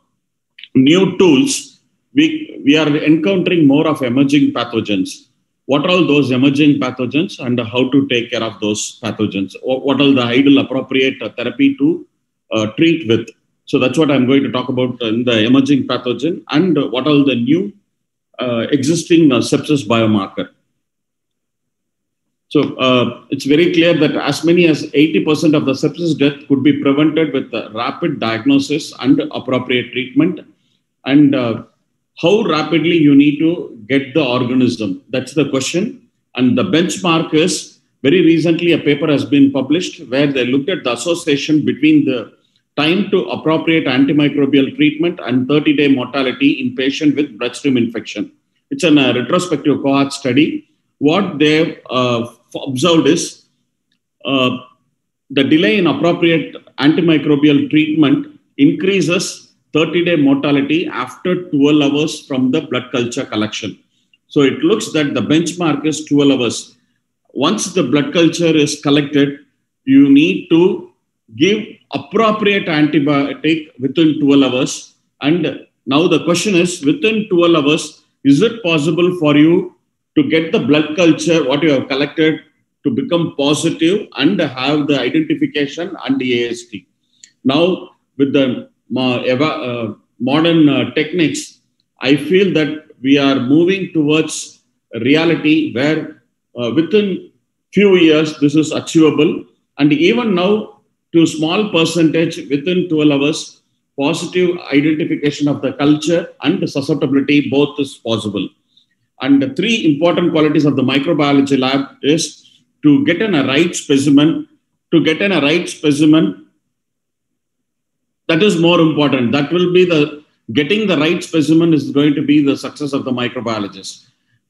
new tools, we, we are encountering more of emerging pathogens. What are all those emerging pathogens and how to take care of those pathogens? What are the ideal appropriate therapy to treat with. So that's what I'm going to talk about in the emerging pathogen and what are the new uh, existing uh, sepsis biomarker. So uh, it's very clear that as many as 80% of the sepsis death could be prevented with rapid diagnosis and appropriate treatment. And uh, how rapidly you need to get the organism? That's the question. And the benchmark is very recently a paper has been published where they looked at the association between the time to appropriate antimicrobial treatment and 30 day mortality in patient with bloodstream infection. It's a uh, retrospective cohort study. What they've uh, observed is uh, the delay in appropriate antimicrobial treatment increases 30 day mortality after 12 hours from the blood culture collection. So it looks that the benchmark is 12 hours. Once the blood culture is collected, you need to give appropriate antibiotic within 12 hours. And now the question is within 12 hours, is it possible for you to get the blood culture, what you have collected, to become positive and have the identification and the AST? Now, with the uh, modern uh, techniques, I feel that we are moving towards a reality where uh, within few years this is achievable. And even now, to small percentage within 12 hours, positive identification of the culture and the susceptibility both is possible. And the three important qualities of the microbiology lab is to get in a right specimen, to get in a right specimen, that is more important. That will be the, getting the right specimen is going to be the success of the microbiologist.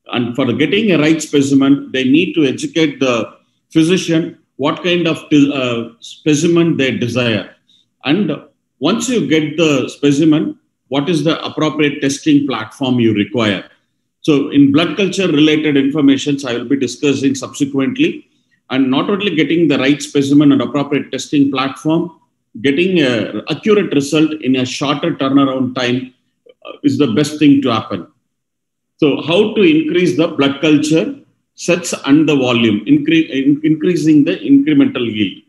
And for getting a right specimen, they need to educate the physician what kind of uh, specimen they desire. And once you get the specimen, what is the appropriate testing platform you require? So, in blood culture related informations, I will be discussing subsequently. And not only getting the right specimen and appropriate testing platform, getting an accurate result in a shorter turnaround time uh, is the best thing to happen. So, how to increase the blood culture sets and the volume, incre- in- increasing the incremental yield.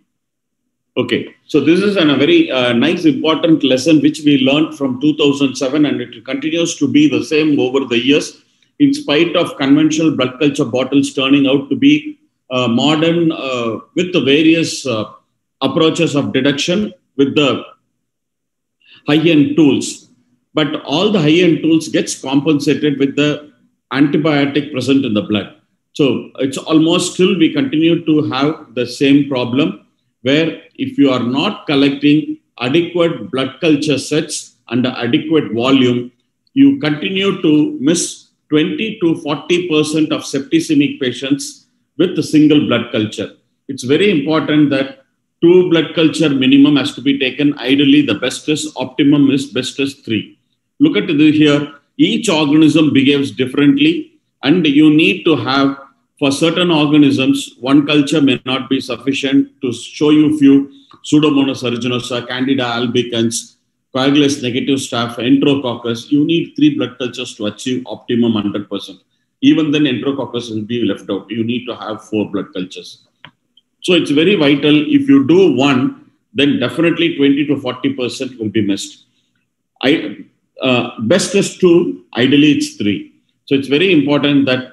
Okay, so this is an, a very uh, nice, important lesson which we learned from 2007, and it continues to be the same over the years, in spite of conventional blood culture bottles turning out to be uh, modern uh, with the various uh, approaches of deduction with the high-end tools. But all the high-end tools gets compensated with the antibiotic present in the blood. So it's almost still we continue to have the same problem where if you are not collecting adequate blood culture sets and adequate volume, you continue to miss 20 to 40% of septicemic patients with a single blood culture. It's very important that two blood culture minimum has to be taken. Ideally, the best is optimum is best is three. Look at the here. Each organism behaves differently, and you need to have for certain organisms, one culture may not be sufficient to show you few Pseudomonas aeruginosa, Candida albicans, coagulase negative staph, Enterococcus. You need three blood cultures to achieve optimum 100%. Even then, Enterococcus will be left out. You need to have four blood cultures. So it's very vital. If you do one, then definitely 20 to 40% will be missed. I, uh, best is two, ideally it's three. So it's very important that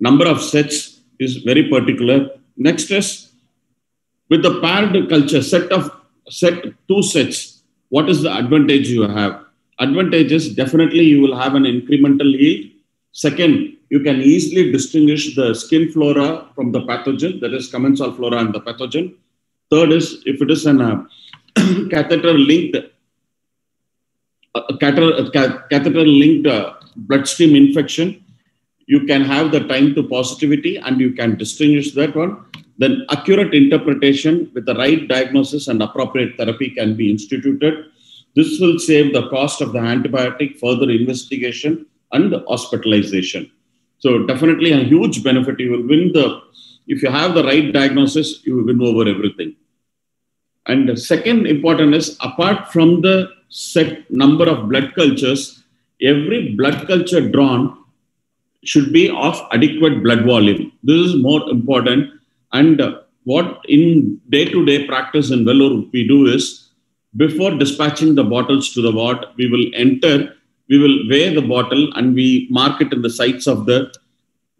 number of sets is very particular. Next is with the paired culture set of set two sets. what is the advantage you have? Advantages definitely you will have an incremental yield. Second, you can easily distinguish the skin flora from the pathogen, that is commensal flora and the pathogen. Third is if it is an uh, catheter linked uh, catheter linked uh, bloodstream infection, you can have the time to positivity and you can distinguish that one. Then accurate interpretation with the right diagnosis and appropriate therapy can be instituted. This will save the cost of the antibiotic, further investigation, and hospitalization. So definitely a huge benefit. You will win the, if you have the right diagnosis, you will win over everything. And the second important is apart from the set number of blood cultures, every blood culture drawn should be of adequate blood volume. This is more important. And what in day-to-day practice in Vellore we do is, before dispatching the bottles to the ward, we will enter, we will weigh the bottle and we mark it in the sides of the,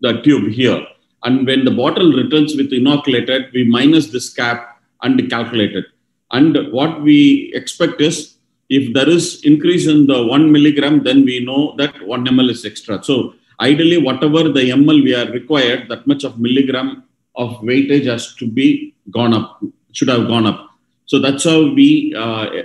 the tube here. And when the bottle returns with inoculated, we minus this cap and calculate it. And what we expect is, if there is increase in the one milligram, then we know that one ml is extra. So Ideally, whatever the ml we are required, that much of milligram of weightage has to be gone up, should have gone up. So that's how we uh,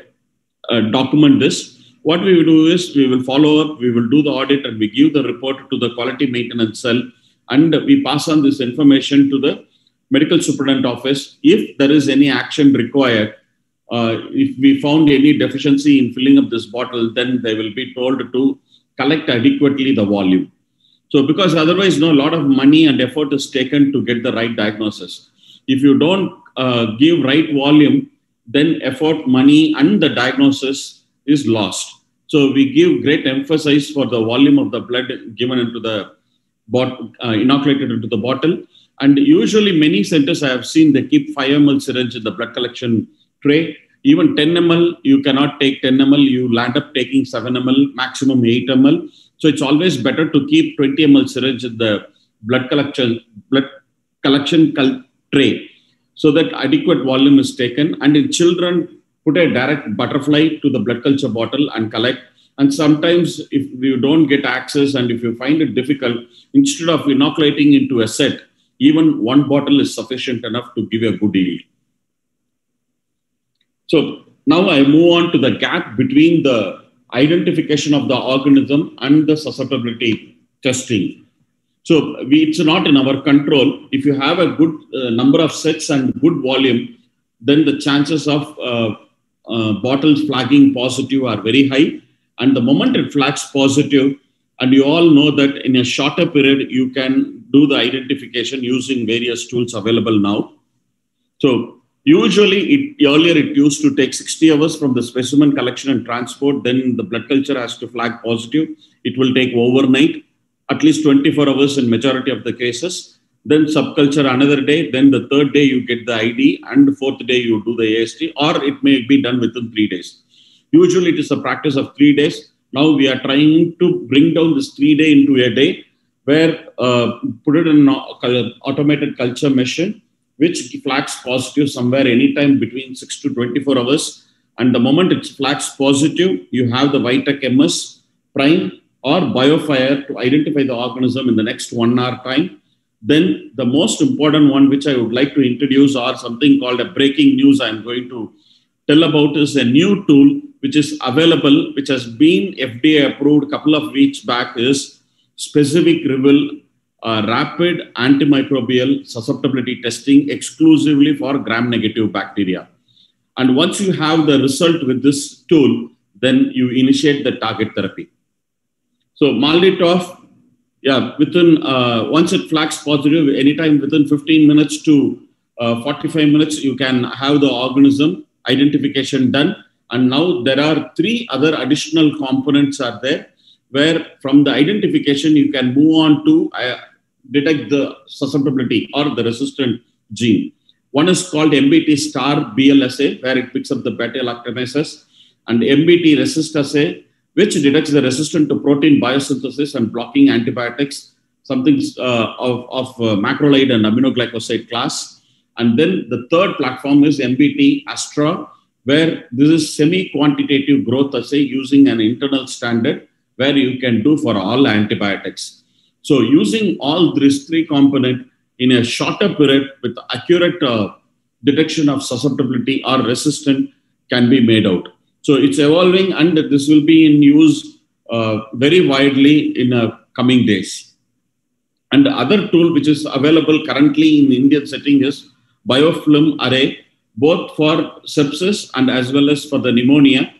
uh, document this. What we will do is we will follow up, we will do the audit, and we give the report to the quality maintenance cell, and we pass on this information to the medical superintendent office. If there is any action required, uh, if we found any deficiency in filling up this bottle, then they will be told to collect adequately the volume. So, because otherwise, you know, a lot of money and effort is taken to get the right diagnosis. If you don't uh, give right volume, then effort, money, and the diagnosis is lost. So, we give great emphasis for the volume of the blood given into the bot, uh, inoculated into the bottle. And usually, many centers I have seen they keep 5 ml syringe in the blood collection tray. Even 10 ml, you cannot take 10 ml, you land up taking 7 ml, maximum 8 ml so it's always better to keep 20 ml syringe in the blood collection blood collection tray so that adequate volume is taken. And in children, put a direct butterfly to the blood culture bottle and collect. And sometimes, if you don't get access and if you find it difficult, instead of inoculating into a set, even one bottle is sufficient enough to give a good yield. So now I move on to the gap between the identification of the organism and the susceptibility testing. So we, it's not in our control. If you have a good uh, number of sets and good volume, then the chances of uh, uh, bottles flagging positive are very high. And the moment it flags positive, and you all know that in a shorter period, you can do the identification using various tools available now. So Usually, it, earlier it used to take 60 hours from the specimen collection and transport. Then the blood culture has to flag positive. It will take overnight, at least 24 hours in majority of the cases. Then subculture another day. Then the third day you get the ID, and the fourth day you do the AST, or it may be done within three days. Usually, it is a practice of three days. Now we are trying to bring down this three day into a day, where uh, put it in an automated culture machine which flags positive somewhere anytime between 6 to 24 hours. And the moment it flags positive, you have the Vitek MS prime or biofire to identify the organism in the next one hour time. Then the most important one, which I would like to introduce, or something called a breaking news I'm going to tell about, is a new tool which is available, which has been FDA approved a couple of weeks back, is specific reveal rapid antimicrobial susceptibility testing exclusively for gram-negative bacteria. And once you have the result with this tool, then you initiate the target therapy. So MALDI-TOF, yeah, within, uh, once it flags positive, anytime within 15 minutes to uh, 45 minutes, you can have the organism identification done. And now there are three other additional components are there where from the identification you can move on to uh, detect the susceptibility or the resistant gene. One is called MBT star BLSA, where it picks up the beta lactamases, and MBT resist assay, which detects the resistance to protein biosynthesis and blocking antibiotics, something uh, of, of uh, macrolide and aminoglycoside class. And then the third platform is MBT Astra, where this is semi-quantitative growth assay using an internal standard where you can do for all antibiotics. So using all these three component in a shorter period with accurate uh, detection of susceptibility or resistant can be made out. So it's evolving and this will be in use uh, very widely in uh, coming days. And the other tool which is available currently in Indian setting is biofilm array, both for sepsis and as well as for the pneumonia.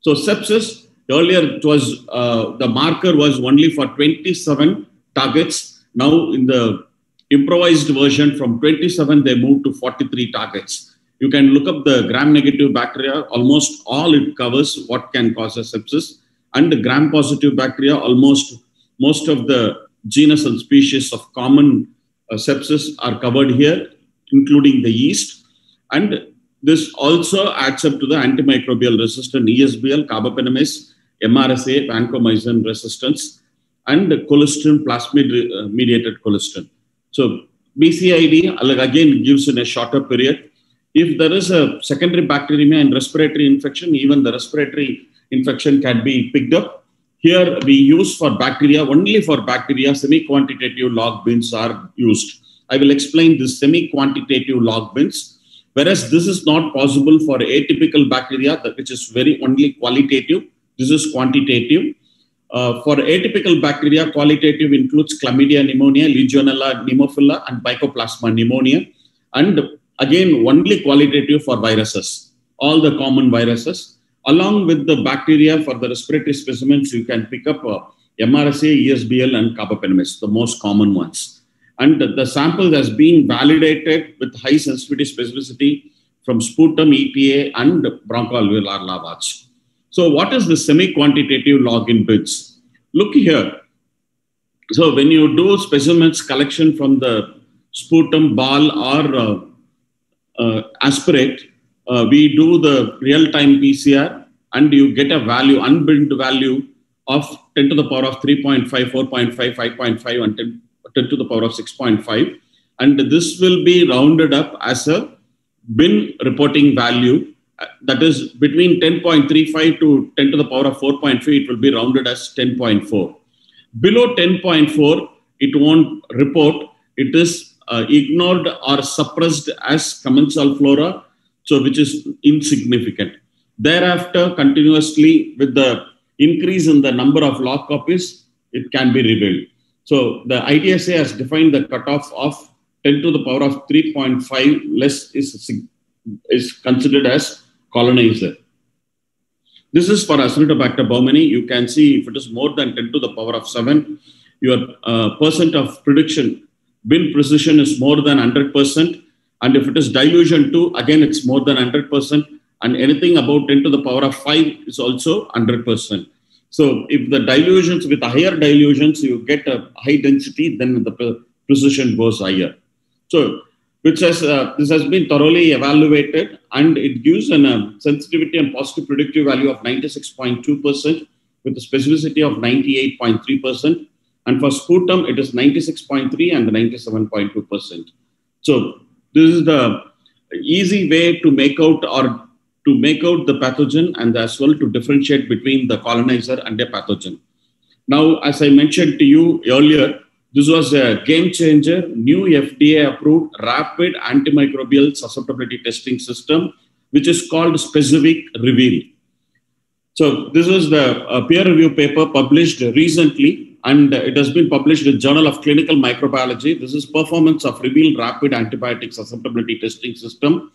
So sepsis, earlier it was, uh, the marker was only for 27 targets. Now in the improvised version from 27, they moved to 43 targets. You can look up the gram-negative bacteria. Almost all it covers what can cause a sepsis. And the gram-positive bacteria, almost most of the genus and species of common uh, sepsis are covered here, including the yeast. And this also adds up to the antimicrobial resistant ESBL, carbapenemase, MRSA, vancomycin resistance, and colistin plasmid mediated colistin. So BCID again gives in a shorter period. If there is a secondary bacteremia and respiratory infection, even the respiratory infection can be picked up. Here we use for bacteria, only for bacteria, semi-quantitative log bins are used. I will explain this semi-quantitative log bins, whereas this is not possible for atypical bacteria, which is very only qualitative. This is quantitative. Uh, for atypical bacteria, qualitative includes chlamydia pneumonia, legionella pneumophila, and mycoplasma pneumonia. And again, only qualitative for viruses, all the common viruses. Along with the bacteria for the respiratory specimens, you can pick up uh, MRSA, ESBL, and carbapenemase, the most common ones. And the sample has been validated with high sensitivity specificity from sputum, ETA, and bronchoalveolar lavage. So what is the semi-quantitative log-in bits? Look here. So when you do specimens collection from the sputum, BAL, or uh, uh, aspirate, uh, we do the real-time PCR and you get a value, unbinned value of 10 to the power of 3.5, 4.5, 5.5, and 10, 10 to the power of 6.5. And this will be rounded up as a bin reporting value that is between 10.35 to 10 to the power of 4.3, it will be rounded as 10.4. Below 10.4, it won't report. It is uh, ignored or suppressed as commensal flora, so which is insignificant. Thereafter, continuously with the increase in the number of log copies, it can be revealed. So the IDSA has defined the cutoff of 10 to the power of 3.5 less is, is considered as colonizer. This is for Acinetobacter baumannii. You can see if it is more than 10 to the power of 7, your uh, percent of prediction, bin precision is more than 100%. And if it is dilution 2, again, it's more than 100%. And anything about 10 to the power of 5 is also 100%. So if the dilutions, with higher dilutions, you get a high density, then the precision goes higher. So which has uh, this has been thoroughly evaluated and it gives a uh, sensitivity and positive predictive value of 96.2% with a specificity of 98.3% and for sputum it is 96.3 and 97.2% so this is the easy way to make out or to make out the pathogen and as well to differentiate between the colonizer and a pathogen. Now as i mentioned to you earlier this was a game changer, new FDA approved rapid antimicrobial susceptibility testing system, which is called Specific Reveal. So this was the uh, peer review paper published recently, and it has been published in Journal of Clinical Microbiology. This is performance of Reveal rapid antibiotic susceptibility testing system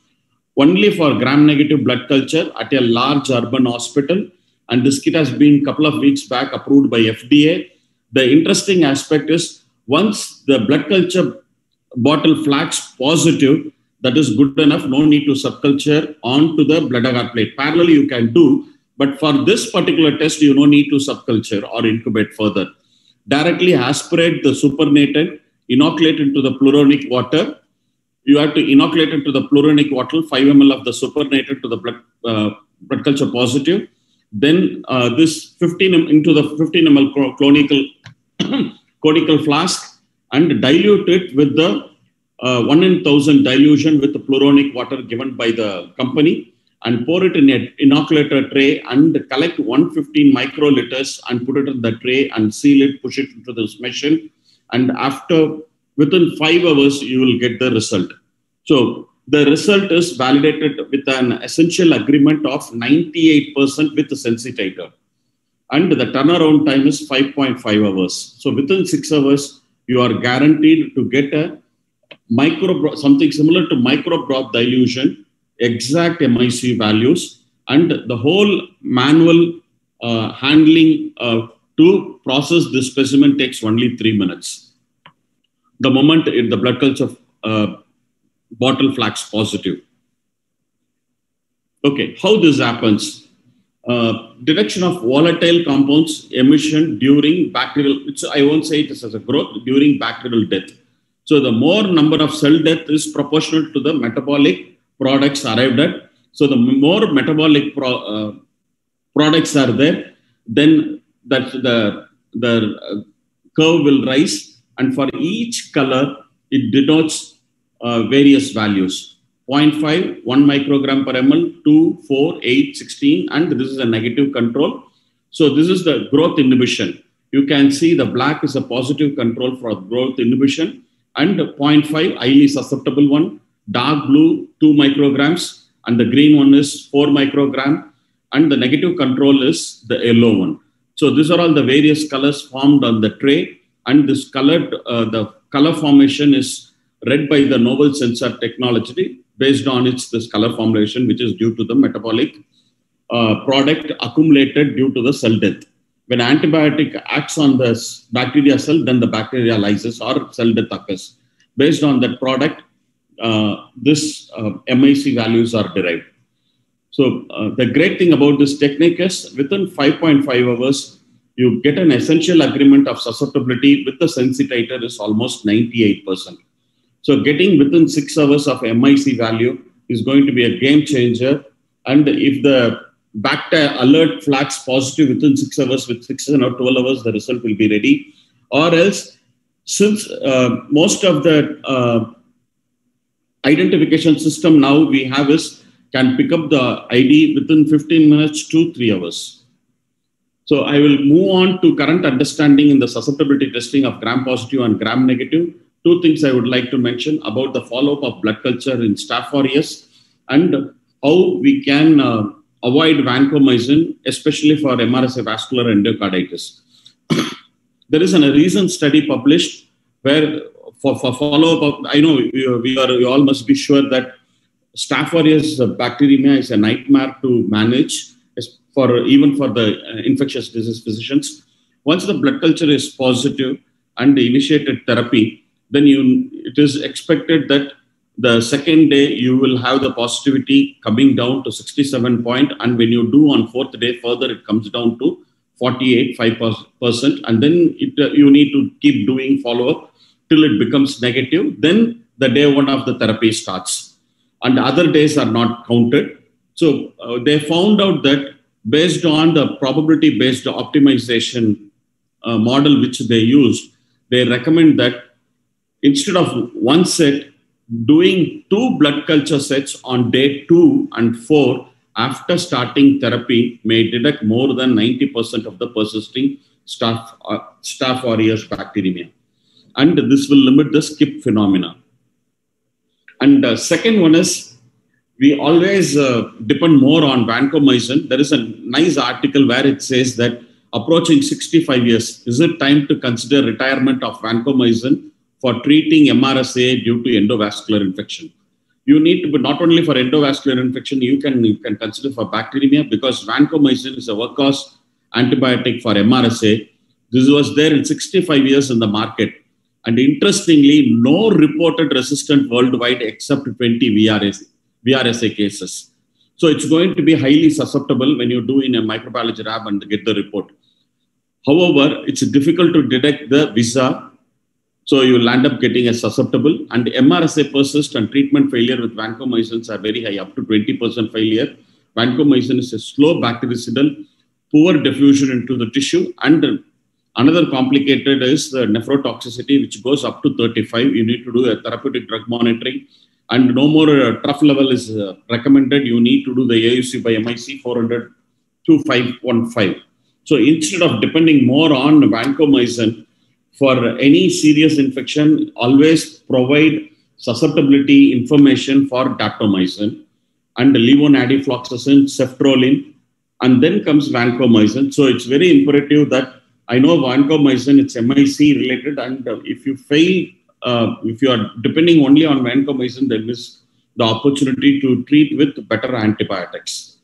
only for gram-negative blood culture at a large urban hospital. And this kit has been a couple of weeks back approved by FDA. The interesting aspect is once the blood culture bottle flags positive, that is good enough. No need to subculture onto the blood agar plate. Parallel, you can do, but for this particular test, you no need to subculture or incubate further. Directly aspirate the supernatant, inoculate into the pluronic water. You have to inoculate into the pluronic water 5 ml of the supernatant to the blood, uh, blood culture positive. Then uh, this 15 into the 15 ml clonical conical flask and dilute it with the uh, 1 in 1000 dilution with the pluronic water given by the company. and pour it in an inoculator tray and collect 115 microliters and put it in the tray and seal it, push it into this machine. And after, within five hours, you will get the result. So the result is validated with an essential agreement of 98% with the Sensititre. And the turnaround time is 5.5 hours. So within six hours, you are guaranteed to get a micro something similar to microbroth dilution, exact MIC values, and the whole manual uh, handling uh, to process this specimen takes only three minutes. The moment it, the blood culture uh, bottle flags positive. Okay, how this happens? Uh, detection of volatile compounds emission during bacterial, I won't say it as a growth, during bacterial death. So the more number of cell death is proportional to the metabolic products arrived at. So the more metabolic pro, uh, products are there, then that the, the uh, curve will rise. And for each color, it denotes uh, various values. 0.5, 1 microgram per ml, 2, 4, 8, 16, and this is a negative control. So this is the growth inhibition. You can see the black is a positive control for growth inhibition and 0.5, highly susceptible one, dark blue, 2 micrograms, and the green one is 4 microgram, and the negative control is the yellow one. So these are all the various colors formed on the tray, and this colored, uh, the color formation is read by the novel sensor technology based on its this color formulation, which is due to the metabolic uh, product accumulated due to the cell death. When antibiotic acts on the bacteria cell, then the bacteria lyses or cell death occurs. Based on that product, uh, this uh, MIC values are derived. So uh, the great thing about this technique is within 5.5 hours, you get an essential agreement of susceptibility with the Sensititre is almost 98%. So getting within six hours of MIC value is going to be a game changer. And if the bacteria alert flags positive within six hours, with six or 12 hours, the result will be ready. Or else, since uh, most of the uh, identification system now we have is can pick up the ID within 15 minutes to three hours. So I will move on to current understanding in the susceptibility testing of gram positive and gram negative. Two things I would like to mention about the follow-up of blood culture in Staph aureus and how we can uh, avoid vancomycin, especially for MRSA vascular endocarditis. there is a recent study published where for, for follow-up, I know we, we, are, we all must be sure that Staph aureus bacteremia is a nightmare to manage for even for the uh, infectious disease physicians. Once the blood culture is positive and initiated therapy, then you, it is expected that the second day you will have the positivity coming down to 67 point and when you do on fourth day further it comes down to 48 5% and then it, uh, you need to keep doing follow up till it becomes negative then the day one of the therapy starts. And other days are not counted. So uh, they found out that based on the probability based optimization uh, model which they used they recommend that instead of one set doing two blood culture sets on day two and four after starting therapy may detect more than 90% of the persisting staph, uh, staph aureus bacteremia. And this will limit the skip phenomena. And the second one is we always uh, depend more on vancomycin. There is a nice article where it says that approaching 65 years, is it time to consider retirement of vancomycin for treating MRSA due to endovascular infection. You need to, but not only for endovascular infection, you can, you can consider for bacteremia because vancomycin is a workhorse antibiotic for MRSA. This was there in 65 years in the market. And interestingly, no reported resistant worldwide except 20 VRSA, VRSA cases. So it's going to be highly susceptible when you do in a microbiology lab and get the report. However, it's difficult to detect the VISA so you will end up getting a susceptible and MRSA persist and treatment failure with vancomycins are very high, up to 20% failure. Vancomycin is a slow bactericidal, poor diffusion into the tissue. And another complicated is the nephrotoxicity, which goes up to 35. You need to do a therapeutic drug monitoring. and no more uh, trough level is uh, recommended. You need to do the AUC by MIC 400 to 515. So instead of depending more on vancomycin for any serious infection, always provide susceptibility information for daptomycin and levonadifloxacin, ceftaroline, and then comes vancomycin. So it's very imperative that I know vancomycin, it's MIC related, and uh, if you fail, uh, if you are depending only on vancomycin, then miss the opportunity to treat with better antibiotics.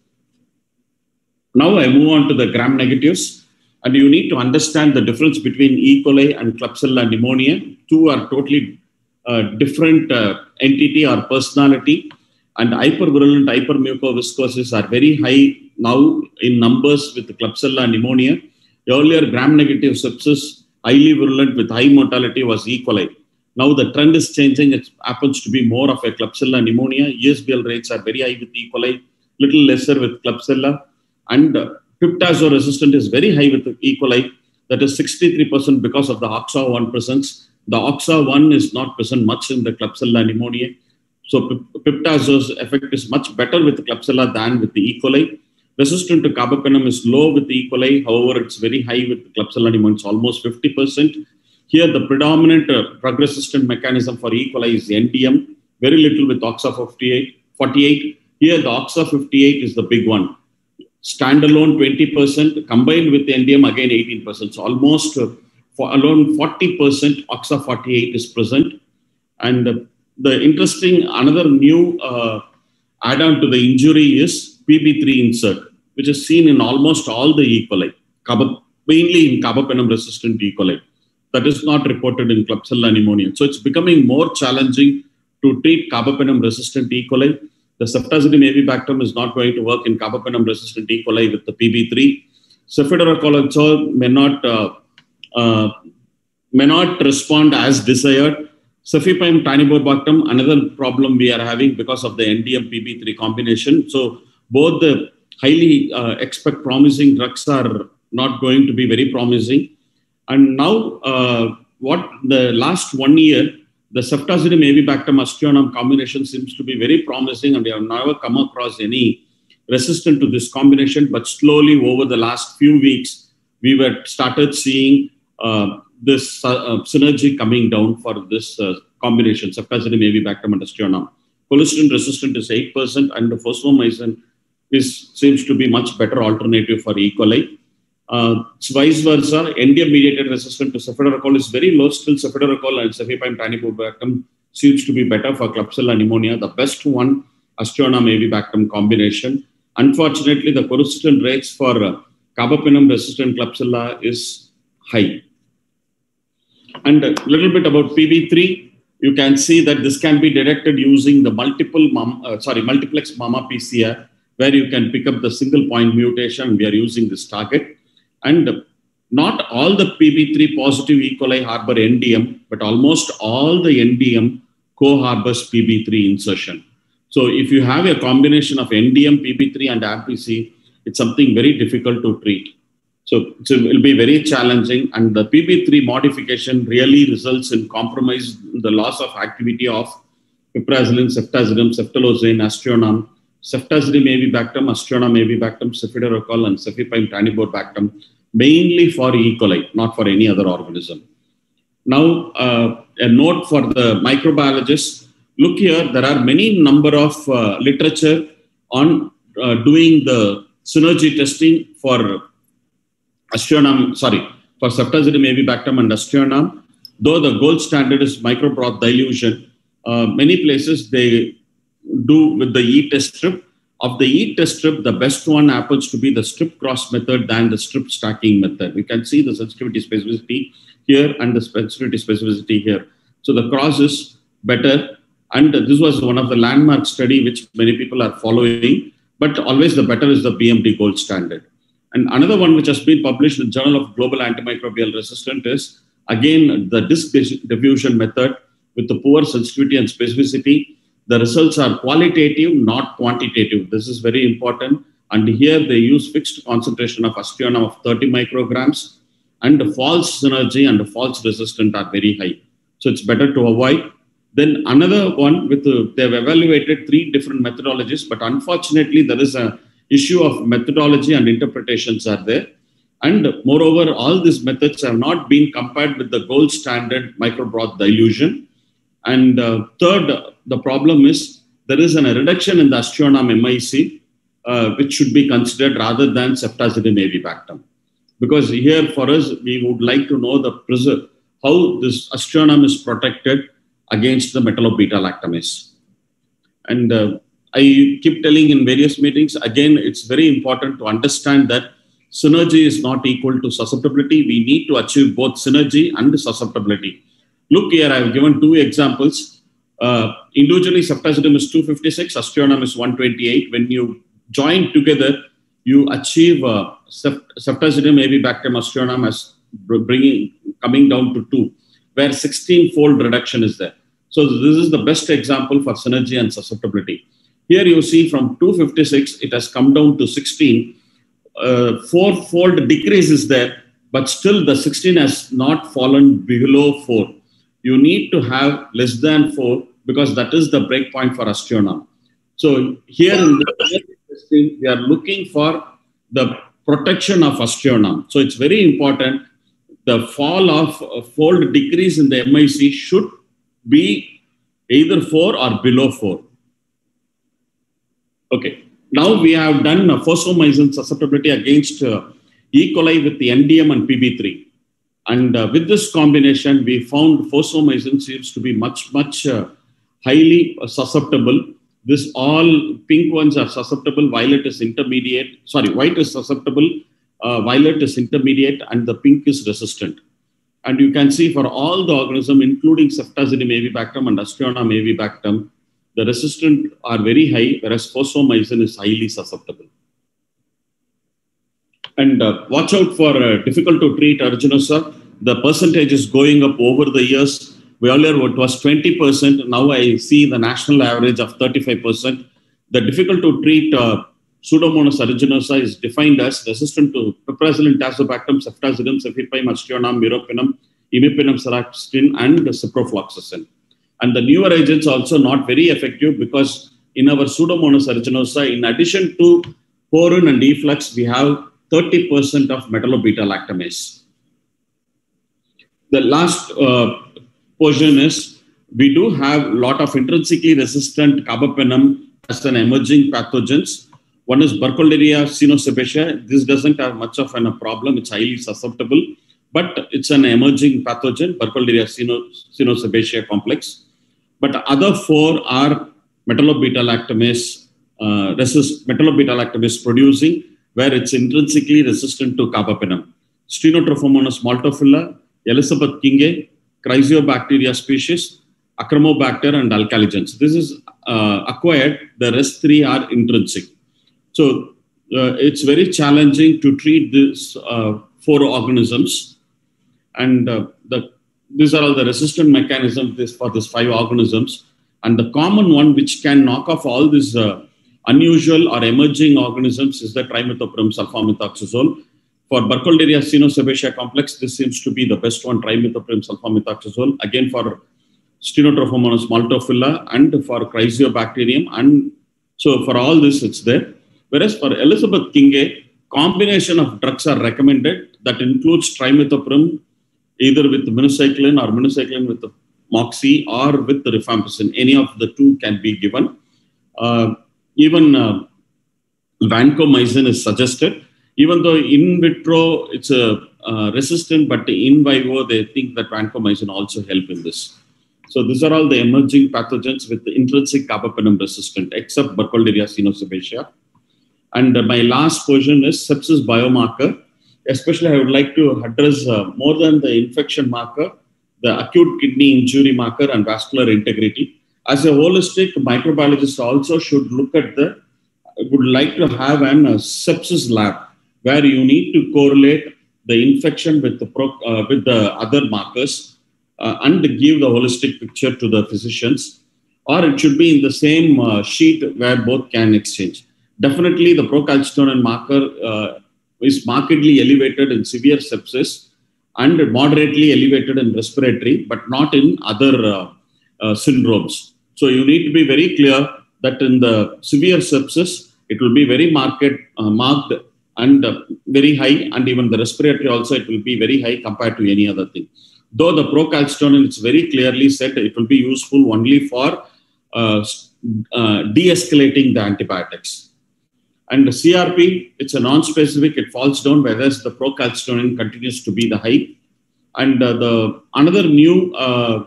Now I move on to the gram negatives, and you need to understand the difference between E. coli and Klebsiella pneumoniae. Two are totally uh, different uh, entity or personality, and hypervirulent hypermucoviscosis are very high now in numbers with Klebsiella pneumoniae. Earlier, gram-negative sepsis, highly virulent with high mortality was E. coli. Now the trend is changing. It happens to be more of a Klebsiella pneumonia. ESBL rates are very high with E. coli, little lesser with Klebsiella and uh, piptazole resistant is very high with E. coli. That is 63% because of the OXA1 presence. The OXA1 is not present much in the Klebsiella pneumoniae. So piptazole's effect is much better with Klebsiella than with the E. coli. Resistant to carbapenem is low with the E. coli. However, it's very high with Klebsiella pneumoniae. It's almost 50%. Here, the predominant uh, drug-resistant mechanism for E. coli is NDM. Very little with OXA58. 48. Here, the OXA58 is the big one standalone 20%, combined with NDM again 18%. So almost uh, for alone 40% OXA 48 is present. And uh, the interesting, another new uh, add-on to the injury is PB3 insert, which is seen in almost all the E. coli, mainly in carbapenem resistant E. coli. That is not reported in Klebsiella pneumonia. So it's becoming more challenging to treat carbapenem resistant E. coli the ceftazidime avibactam is not going to work in carbapenem resistant E. coli with the PB3. Cefiderocholazole may not uh, uh, may not respond as desired. Cefepime taniborbactam, another problem we are having because of the NDM PB3 combination. So both the highly uh, expect promising drugs are not going to be very promising. And now, uh, what the last one year, the ceftazidime avibactam aztreonam combination seems to be very promising and we have never come across any resistant to this combination but slowly over the last few weeks we were started seeing uh, this uh, uh synergy coming down for this uh, combination ceftazidime avibactam and aztreonam colistin resistant is 8% and the fosfomycin is seems to be much better alternative for E. coli uh, vice versa, NDM-mediated resistance to cefiderocol is very low. Still, cefiderocol and cefepime taniborbactam seems to be better for Klebsiella pneumonia. The best one, aztreonam avibactam combination. Unfortunately, the persistent rates for uh, carbapenem-resistant Klebsiella is high. And a little bit about PB3. You can see that this can be detected using the multiple, uh, sorry, multiplex MAMA PCR, where you can pick up the single point mutation. We are using this target. And not all the PB3 positive E. coli harbor NDM, but almost all the NDM co-harbors PB3 insertion. So if you have a combination of NDM, PB3, and RPC, it's something very difficult to treat. So, so it will be very challenging, and the PB3 modification really results in compromise the loss of activity of piperacillin, ceftazidime, ceftolozane, aztreonam, ceftazidime avibactam, aztreonam avibactam, cefiderocol, and cefepime taniborbactam, mainly for E. coli, not for any other organism. Now, uh, a note for the microbiologists. Look here, there are many number of uh, literature on uh, doing the synergy testing for aztreonam, sorry, for ceftazidime avibactam and aztreonam. Though the gold standard is microbroth dilution, uh, many places they do with the E-test strip. Of the E-test strip, the best one happens to be the strip cross method than the strip stacking method. We can see the sensitivity specificity here and the sensitivity specificity here. So the cross is better. And this was one of the landmark study which many people are following. But always the better is the BMD gold standard. And another one which has been published in the Journal of Global Antimicrobial Resistance is again the disk diffusion method with the poor sensitivity and specificity the results are qualitative, not quantitative. This is very important. And here they use fixed concentration of aztreonam of 30 micrograms and false synergy and false resistant are very high. So it's better to avoid. Then another one with uh, they've evaluated three different methodologies, but unfortunately there is a issue of methodology and interpretations are there. And moreover, all these methods have not been compared with the gold standard microbroth dilution. And uh, third, the problem is there is a reduction in the Aztreonam MIC, uh, which should be considered rather than ceftazidime avibactam. Because here for us, we would like to know the preserve, how this Aztreonam is protected against the metallo-beta-lactamase. And uh, I keep telling in various meetings, again, it's very important to understand that synergy is not equal to susceptibility. We need to achieve both synergy and susceptibility. Look here, I've given two examples. Uh, individually, ceftazidime is 256, aztreonam is 128. When you join together, you achieve uh, ceftazidime avibactam aztreonam as bringing coming down to 2, where 16 fold reduction is there. So this is the best example for synergy and susceptibility. Here you see from 256, it has come down to 16. Uh, four-fold decrease is there, but still the 16 has not fallen below 4. You need to have less than 4 because that is the break point for aztreonam. So here in we are looking for the protection of aztreonam. So it's very important. The fall of uh, fold decrease in the MIC should be either 4 or below 4. Okay. Now we have done a fosfomycin susceptibility against uh, E. coli with the NDM and PB3. And uh, with this combination, we found fosfomycin seems to be much, much uh, highly susceptible. This all pink ones are susceptible, violet is intermediate, sorry, white is susceptible, uh, violet is intermediate, and the pink is resistant. And you can see for all the organism, including ceftazidime avibactam and Aztreonam avibactam, the resistant are very high, whereas fosfomycin is highly susceptible. And uh, watch out for uh, difficult to treat aeruginosa. The percentage is going up over the years. We earlier it was 20%. Now I see the national average of 35%. The difficult to treat uh, Pseudomonas aeruginosa is defined as resistant to piperacillin, tazobactam, ceftazidime, cefepime, aztreonam, meropenem, imipenem, ceraxin, and ciprofloxacin. And the newer agents also not very effective because in our Pseudomonas aeruginosa, in addition to porin and efflux, we have 30% of metallo-beta-lactamase. The last uh, portion is we do have a lot of intrinsically resistant carbapenem as an emerging pathogens one is Burkholderia cenocepacia. This doesn't have much of a problem. It's highly susceptible, but it's an emerging pathogen, Burkholderia cenocepacia complex. But other four are metallo-beta-lactamase, uh, resist, metallo-beta-lactamase producing, where it's intrinsically resistant to carbapenem. Stenotrophomonas maltophilia, Elizabeth kingae, Chryseobacteria species, Achromobacter, and Alcaligenes. This is uh, acquired. The rest three are intrinsic. So uh, it's very challenging to treat these uh, four organisms. And uh, the, these are all the resistant mechanisms this for these five organisms. And the common one which can knock off all these uh, unusual or emerging organisms is the trimethoprim sulfamethoxazole. For Burkholderia cenocepacia complex, this seems to be the best one, trimethoprim sulfamethoxazole. Again, for Stenotrophomonas maltophilia and for Chryseobacterium. And so for all this, it's there. Whereas for Elizabethkingia, combination of drugs are recommended that includes trimethoprim, either with minocycline or minocycline with the moxi or with the rifampicin. Any of the two can be given. Uh, even uh, vancomycin is suggested. Even though in vitro it's a uh, resistant, but in vivo they think that vancomycin also help in this. So these are all the emerging pathogens with the intrinsic carbapenem resistant, except Burkholderia cenocepacia. And my last portion is sepsis biomarker. Especially, I would like to address uh, more than the infection marker, the acute kidney injury marker, and vascular integrity. As a holistic microbiologist, also should look at the would like to have an uh, sepsis lab where you need to correlate the infection with the pro, uh, with the other markers uh, and give the holistic picture to the physicians, or it should be in the same uh, sheet where both can exchange. Definitely, the procalcitonin marker uh, is markedly elevated in severe sepsis and moderately elevated in respiratory, but not in other syndromes. So you need to be very clear that in the severe sepsis, it will be very marked, uh, marked and uh, very high, and even the respiratory also, it will be very high compared to any other thing. Though the procalcitonin, it's very clearly said it will be useful only for uh, uh, de-escalating the antibiotics. And the CRP, it's a non-specific, it falls down, whereas the procalcitonin continues to be the high. And uh, the another new uh,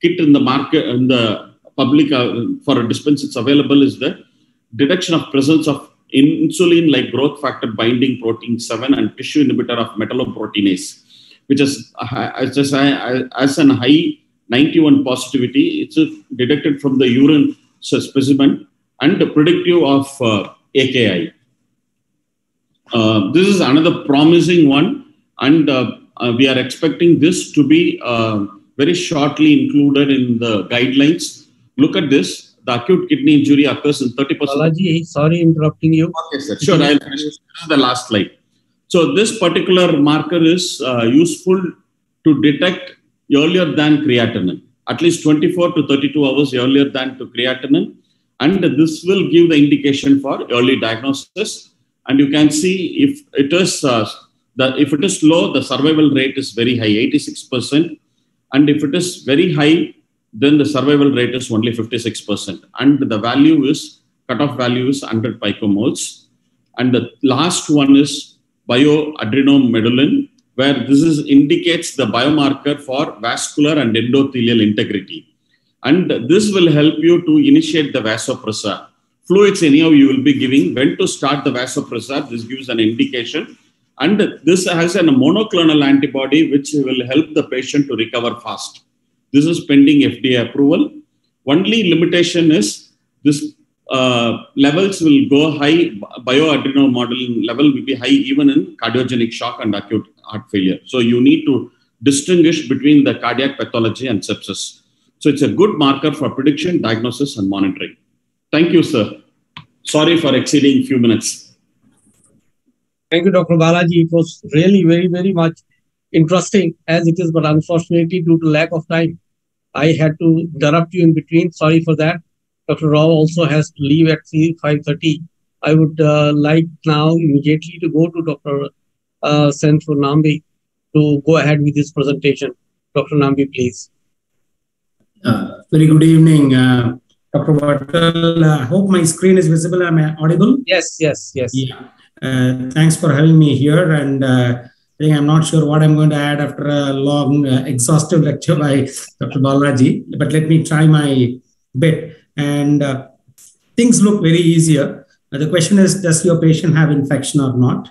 kit in the market, in the public uh, for a dispense, it's available is the detection of presence of insulin-like growth factor binding protein 7 and tissue inhibitor of metalloproteinase, which is as, as, as an high 91 positivity. It's detected from the urine specimen and predictive of uh, AKI. Uh, this is another promising one, and uh, uh, we are expecting this to be uh, very shortly included in the guidelines. Look at this. The acute kidney injury occurs in 30%. Balaji, sorry interrupting you. Okay, sir. Sure, I'll finish. This is the last slide. So this particular marker is uh, useful to detect earlier than creatinine, at least 24 to 32 hours earlier than to creatinine. And this will give the indication for early diagnosis. And you can see if it is uh, the, if it is low, the survival rate is very high, 86%. And if it is very high, then the survival rate is only 56%. And the value is, cutoff value is 100 picomoles. And the last one is bioadrenomedullin, where this is indicates the biomarker for vascular and endothelial integrity. And this will help you to initiate the vasopressor. Fluids, anyhow, you will be giving. When to start the vasopressor, this gives an indication. And this has a monoclonal antibody which will help the patient to recover fast. This is pending FDA approval. Only limitation is this uh, levels will go high, bioadrenomedullin level will be high even in cardiogenic shock and acute heart failure. So you need to distinguish between the cardiac pathology and sepsis. So it's a good marker for prediction, diagnosis, and monitoring. Thank you, sir. Sorry for exceeding few minutes. Thank you, Dr. Balaji. It was really very, very much interesting as it is, but unfortunately, due to lack of time, I had to interrupt you in between. Sorry for that. Dr. Rao also has to leave at 5.30. I would uh, like now immediately to go to Dr. Uh, Senthur Nambi to go ahead with his presentation. Dr. Nambi, please. Uh, very good evening, uh, Dr. Wattal. I hope my screen is visible. Am I audible? Yes, yes, yes. Yeah. Uh, thanks for having me here. And uh, I think I'm not sure what I'm going to add after a long, uh, exhaustive lecture by Dr. Balaji, but let me try my bit. And uh, things look very easier. Uh, the question is, does your patient have infection or not?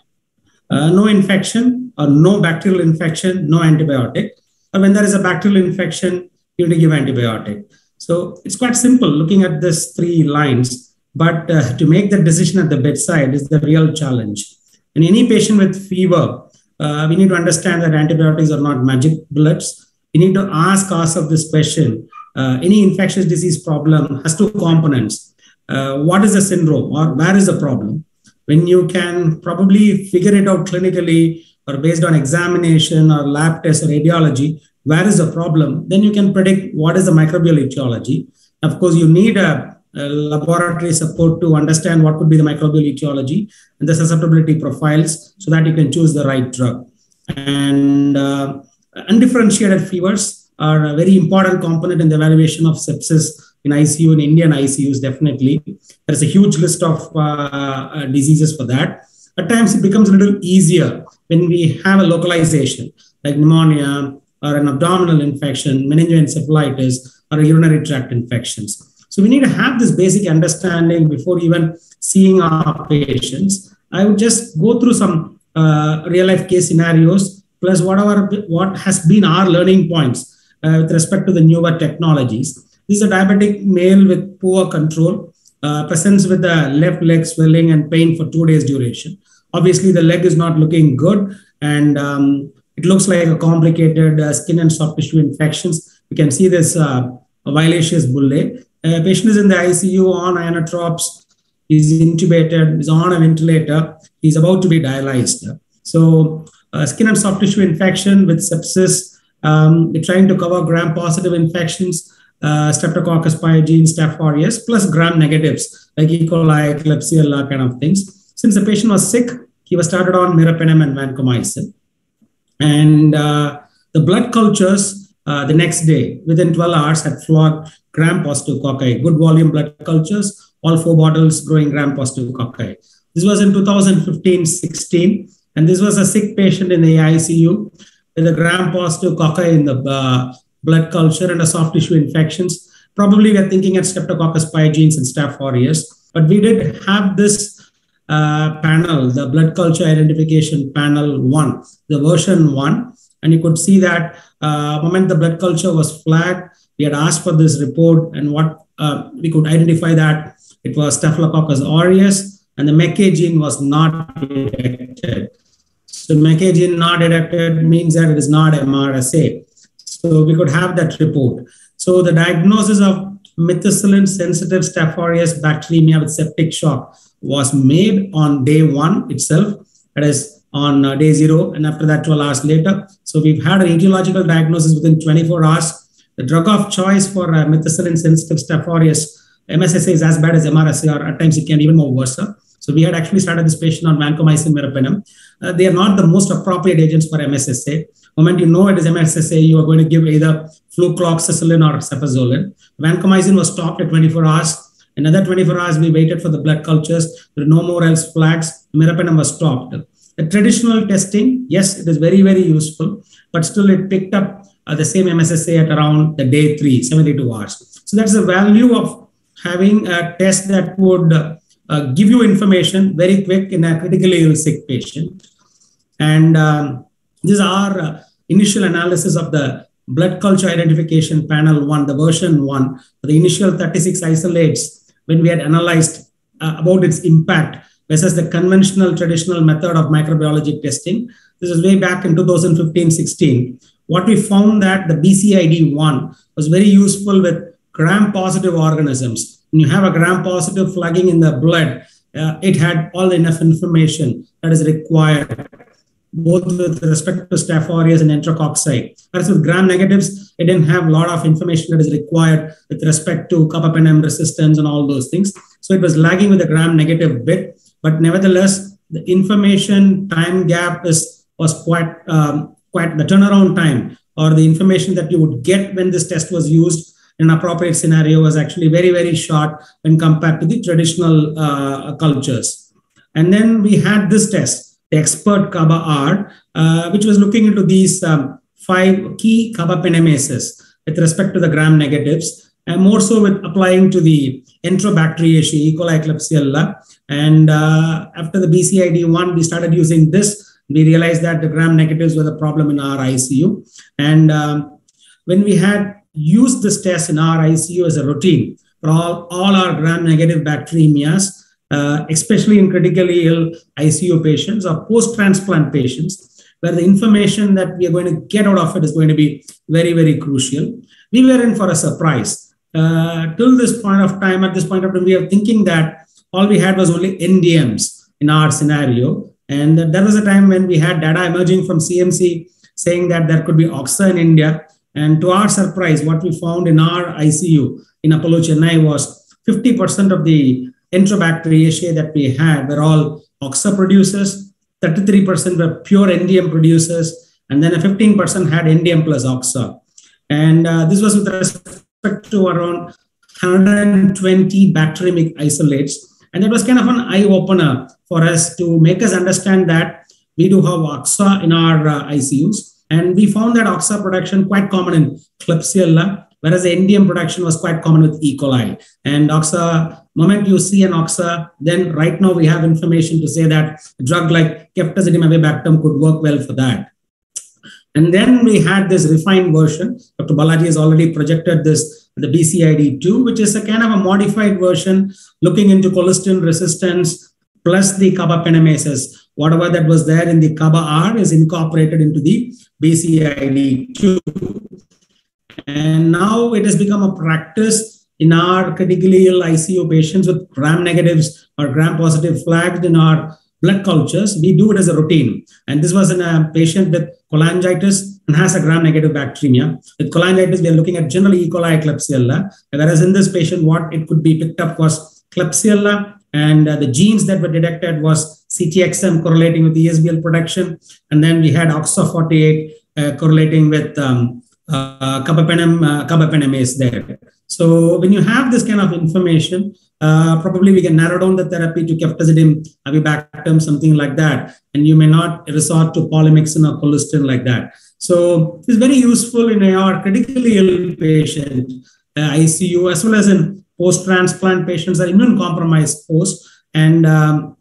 Uh, no infection or no bacterial infection, no antibiotic. Or when there is a bacterial infection, you need to give antibiotic. So it's quite simple looking at these three lines, but uh, to make the decision at the bedside is the real challenge. And any patient with fever, uh, we need to understand that antibiotics are not magic bullets. We need to ask ourselves this question. Uh, any infectious disease problem has two components. Uh, what is the syndrome or where is the problem? When you can probably figure it out clinically or based on examination or lab test or radiology, where is the problem, then you can predict what is the microbial etiology. Of course, you need a laboratory support to understand what could be the microbial etiology and the susceptibility profiles so that you can choose the right drug. And uh, undifferentiated fevers are a very important component in the evaluation of sepsis in ICU, in Indian ICUs, definitely. There's a huge list of uh, uh, diseases for that. At times, it becomes a little easier when we have a localization like pneumonia or an abdominal infection, meningoencephalitis, or urinary tract infections. So we need to have this basic understanding before even seeing our patients. I would just go through some uh, real life case scenarios plus whatever what has been our learning points uh, with respect to the newer technologies. This is a diabetic male with poor control, uh, presents with the left leg swelling and pain for two days duration. Obviously, the leg is not looking good and um, it looks like a complicated uh, skin and soft tissue infections. You can see this uh, violaceous bullae. A patient is in the ICU on inotropes. He's intubated. He's on a ventilator. He's about to be dialyzed. So, uh, skin and soft tissue infection with sepsis. Um, we're trying to cover gram-positive infections. uh, Streptococcus pyogenes, Staph aureus, plus gram negatives like E. coli, Klebsiella kind of things. Since the patient was sick, he was started on meropenem and vancomycin. And uh, the blood cultures uh, the next day, within 12 hours, had flogged gram-positive cocci, good volume blood cultures, all four bottles growing gram-positive cocci. This was in 2015-16, and this was a sick patient in the ICU with a gram-positive cocci in the uh, blood culture and a soft tissue infections. Probably we're thinking at Streptococcus pyogenes and Staph aureus, but we did have this uh, panel, the blood culture identification panel one, the version one, and you could see that uh, moment the blood culture was flat, we had asked for this report and what uh, we could identify that it was Staphylococcus aureus and the MECA gene was not detected. So MECA gene not detected means that it is not MRSA. So we could have that report. So the diagnosis of methicillin sensitive Staph aureus bacteremia with septic shock was made on day one itself, that is on uh, day zero, and after that, 12 hours later. So we've had an etiological diagnosis within 24 hours. The drug of choice for uh, methicillin sensitive Staph aureus, MSSA is as bad as MRSA, or at times it can even more worse. So we had actually started this patient on vancomycin meropenem. Uh, they are not the most appropriate agents for MSSA. Moment you know it is MSSA, you are going to give either flucloxacillin or cefazolin. Vancomycin was stopped at 24 hours. Another 24 hours, we waited for the blood cultures. There are no more else flags. Meropenem was stopped. The traditional testing, yes, it is very, very useful, but still it picked up uh, the same MSSA at around the day three, 72 hours. So that's the value of having a test that would uh, uh, give you information very quick in a critically ill sick patient. And um, these are uh, initial analysis of the blood culture identification panel one, the version one, the initial 36 isolates when we had analyzed uh, about its impact versus the conventional traditional method of microbiology testing. This is way back in 2015-16. What we found that the BCID1 was very useful with gram-positive organisms. When you have a gram-positive flagging in the blood, uh, it had all enough information that is required both with respect to Staph aureus and enterococci. Whereas with gram negatives, it didn't have a lot of information that is required with respect to carbapenem resistance and all those things. So it was lagging with the gram negative bit, but nevertheless, the information time gap is was quite um, quite the turnaround time or the information that you would get when this test was used in an appropriate scenario was actually very very short when compared to the traditional uh, cultures. And then we had this test the expert Kaba R, uh, which was looking into these um, five key carbapenemases with respect to the gram negatives, and more so with applying to the Enterobacteriaceae, E. coli Klebsiella. And uh, after the BCID1, we started using this. We realized that the gram negatives were the problem in our ICU. And um, when we had used this test in our ICU as a routine for all, all our gram negative bacteremias, uh, especially in critically ill ICU patients or post transplant patients, where the information that we are going to get out of it is going to be very, very crucial. We were in for a surprise. Uh, till this point of time, at this point of time, we are thinking that all we had was only NDMs in our scenario. And that was a time when we had data emerging from CMC saying that there could be OXA in India. And to our surprise, what we found in our ICU in Apollo Chennai was 50% of the Enterobacteriaceae that we had were all OXA producers, 33% were pure NDM producers, and then a 15% had NDM plus OXA. And uh, this was with respect to around 120 bacteremic isolates. And that was kind of an eye opener for us to make us understand that we do have OXA in our uh, ICUs. And we found that OXA production quite common in Klebsiella, whereas the NDM production was quite common with E. coli. And OXA, moment you see an OXA, then right now we have information to say that a drug like ceftazidime-avibactam could work well for that. And then we had this refined version. Dr. Balaji has already projected this, the BCID2, which is a kind of a modified version looking into colistin resistance plus the carbapenemases. Whatever that was there in the Carba-R is incorporated into the BCID2. And now it has become a practice in our critically ill ICU patients with gram negatives or gram positive flagged in our blood cultures. We do it as a routine. And this was in a patient with cholangitis and has a gram-negative bacteremia. With cholangitis, we are looking at generally E. coli Klebsiella, whereas in this patient, what it could be picked up was Klebsiella, and uh, the genes that were detected was CTXM correlating with ESBL production, and then we had OXA48 uh, correlating with um, uh, carbapenem, uh, carbapenemase there. So when you have this kind of information, uh, probably we can narrow down the therapy to ceftazidime, avibactam, something like that. And you may not resort to polymyxin or colistin like that. So it's very useful in our critically ill patient uh, ICU as well as in post-transplant patients are immune compromised post. And um,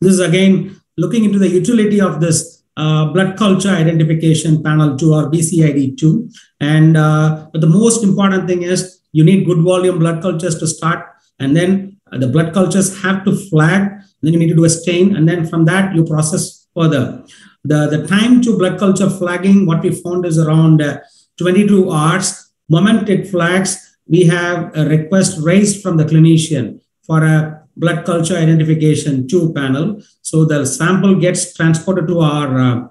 this is again looking into the utility of this uh, blood culture identification panel 2 or BCID2. And uh, but the most important thing is you need good volume blood cultures to start and then uh, the blood cultures have to flag then you need to do a stain and then from that you process further. The, the time to blood culture flagging what we found is around uh, 22 hours. Moment it flags we have a request raised from the clinician for a blood culture identification 2 panel. So the sample gets transported to our uh,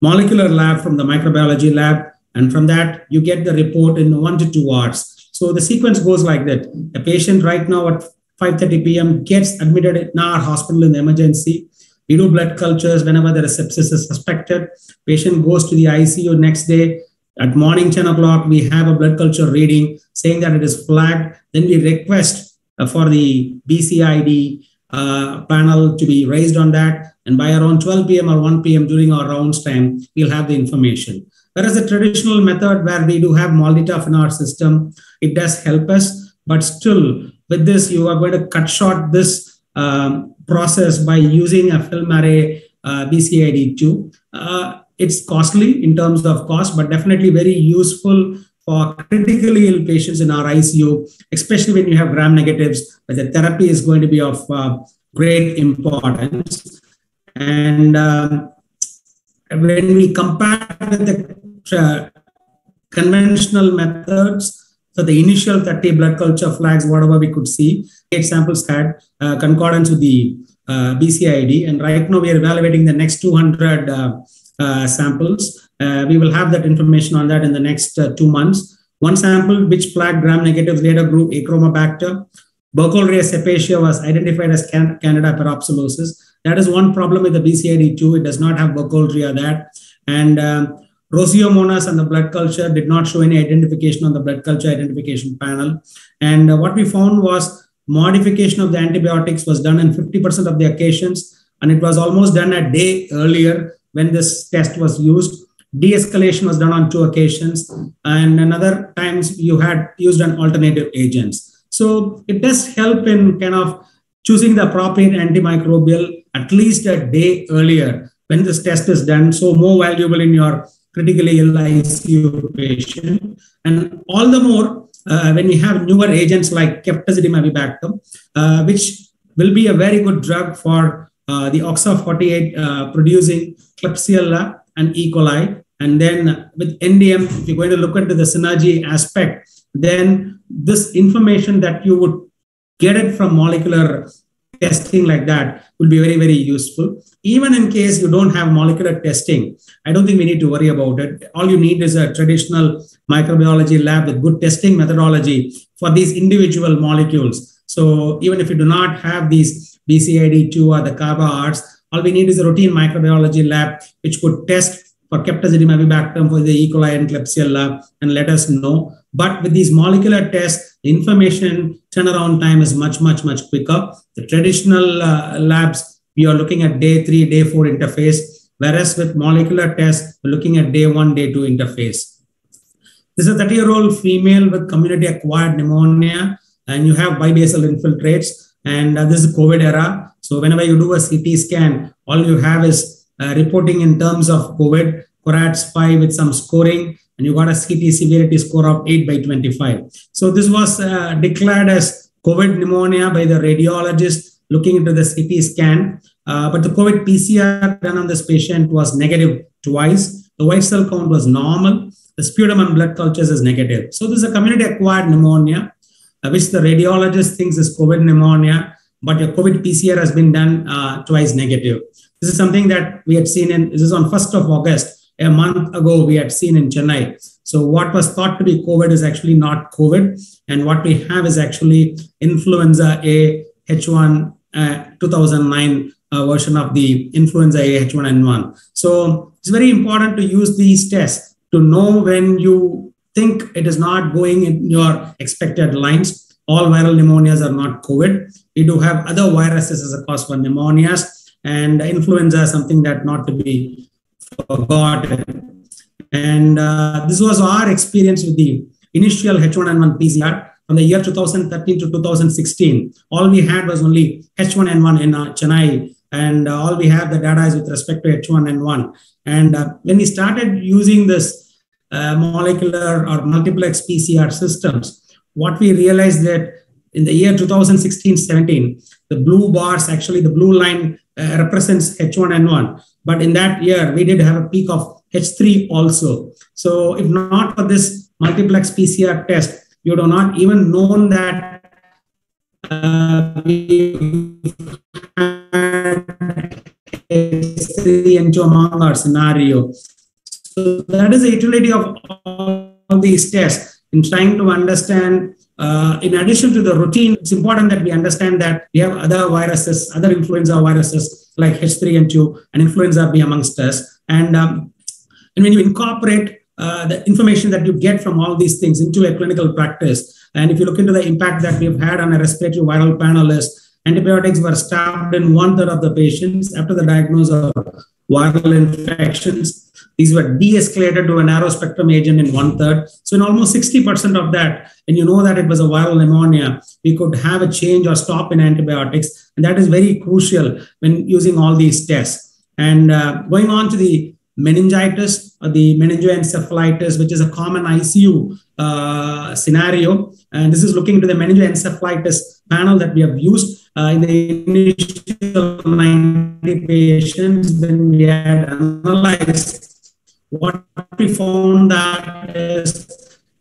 molecular lab from the microbiology lab and from that you get the report in one to two hours so the sequence goes like that. A patient right now at 5.30 p.m. gets admitted in our hospital in the emergency. We do blood cultures whenever there is sepsis is suspected. Patient goes to the ICU next day. At morning 10 o'clock, we have a blood culture reading saying that it is flagged. Then we request uh, for the BCID uh, panel to be raised on that. And by around 12 p.m. or 1 p.m. during our rounds time, we'll have the information. Whereas the traditional method where we do have MALDI-TOF in our system, it does help us. But still, with this, you are going to cut short this um, process by using a FilmArray uh, BCID2. Uh, it's costly in terms of cost, but definitely very useful for critically ill patients in our ICU, especially when you have gram negatives, where the therapy is going to be of uh, great importance. And um, when we compare with the uh, conventional methods, so the initial 30 blood culture flags, whatever we could see, eight samples had uh, concordance with the uh, BCID. And right now we are evaluating the next 200 uh, uh, samples. Uh, we will have that information on that in the next two months. One sample which flagged gram-negative later grew Achromobacter. Burkholderia cepacia was identified as can Candida. That is one problem with the BCID2. It does not have Burkholderia that. And um, Roseomonas and the blood culture did not show any identification on the blood culture identification panel. And uh, what we found was modification of the antibiotics was done in 50% of the occasions. And it was almost done a day earlier when this test was used. De-escalation was done on two occasions. And another times you had used an alternative agents. So it does help in kind of choosing the appropriate antimicrobial at least a day earlier when this test is done. So more valuable in your critically ill ICU patient. And all the more uh, when we have newer agents like ceftazidime avibactam, uh, which will be a very good drug for uh, the OXA48 uh, producing Klebsiella and E. coli. And then with NDM, if you're going to look into the synergy aspect, then this information that you would get it from molecular testing like that will be very, very useful. Even in case you don't have molecular testing, I don't think we need to worry about it. All you need is a traditional microbiology lab with good testing methodology for these individual molecules. So even if you do not have these BCID2 or the CARBA all we need is a routine microbiology lab which could test for ceftazidime avibactam for the E. coli and Klebsiella and let us know. But with these molecular tests, the information turnaround time is much, much, much quicker. The traditional uh, labs, we are looking at day three, day four interface, whereas with molecular tests, we're looking at day one, day two interface. This is a 30 year old female with community acquired pneumonia, and you have bibasal infiltrates. And uh, this is COVID era. So whenever you do a CT scan, all you have is uh, reporting in terms of COVID, CORADS 5 with some scoring, and you got a CT severity score of 8 by 25. So this was uh, declared as COVID pneumonia by the radiologist looking into the CT scan. Uh, but the COVID PCR done on this patient was negative twice. The white cell count was normal. The sputum and blood cultures is negative. So this is a community acquired pneumonia, uh, which the radiologist thinks is COVID pneumonia, but your COVID PCR has been done uh, twice negative. This is something that we had seen in, this is on 1st of August a month ago we had seen in Chennai. So what was thought to be COVID is actually not COVID. And what we have is actually influenza A H1 uh, 2009 uh, version of the influenza A H1N1. So it's very important to use these tests to know when you think it is not going in your expected lines. All viral pneumonias are not COVID. We do have other viruses as a cause for pneumonias, and influenza is something that not to be forgotten. And uh, this was our experience with the initial H1N1 PCR from the year 2013 to 2016. All we had was only H1N1 in uh, Chennai, and uh, all we have the data is with respect to H1N1. And uh, when we started using this uh, molecular or multiplex PCR systems, what we realized that in the year 2016-17, the blue bars, actually the blue line uh, represents H1N1. But in that year, we did have a peak of H3 also. So if not for this multiplex PCR test, you have not even known that uh, H3 into among our scenario. So that is the utility of all these tests in trying to understand, uh, in addition to the routine, it's important that we understand that we have other viruses, other influenza viruses like H3N2 and influenza B amongst us. And, um, and when you incorporate uh, the information that you get from all these things into a clinical practice, and if you look into the impact that we've had on a respiratory viral panel is antibiotics were stopped in one third of the patients after the diagnosis of viral infections. These were de-escalated to a narrow spectrum agent in one third. So in almost 60% of that, and you know that it was a viral pneumonia, we could have a change or stop in antibiotics. And that is very crucial when using all these tests. And uh, going on to the meningitis or the meningoencephalitis, which is a common ICU uh, scenario. And this is looking into the meningoencephalitis panel that we have used uh, in the initial 90 patients when we had analyzed what we found that is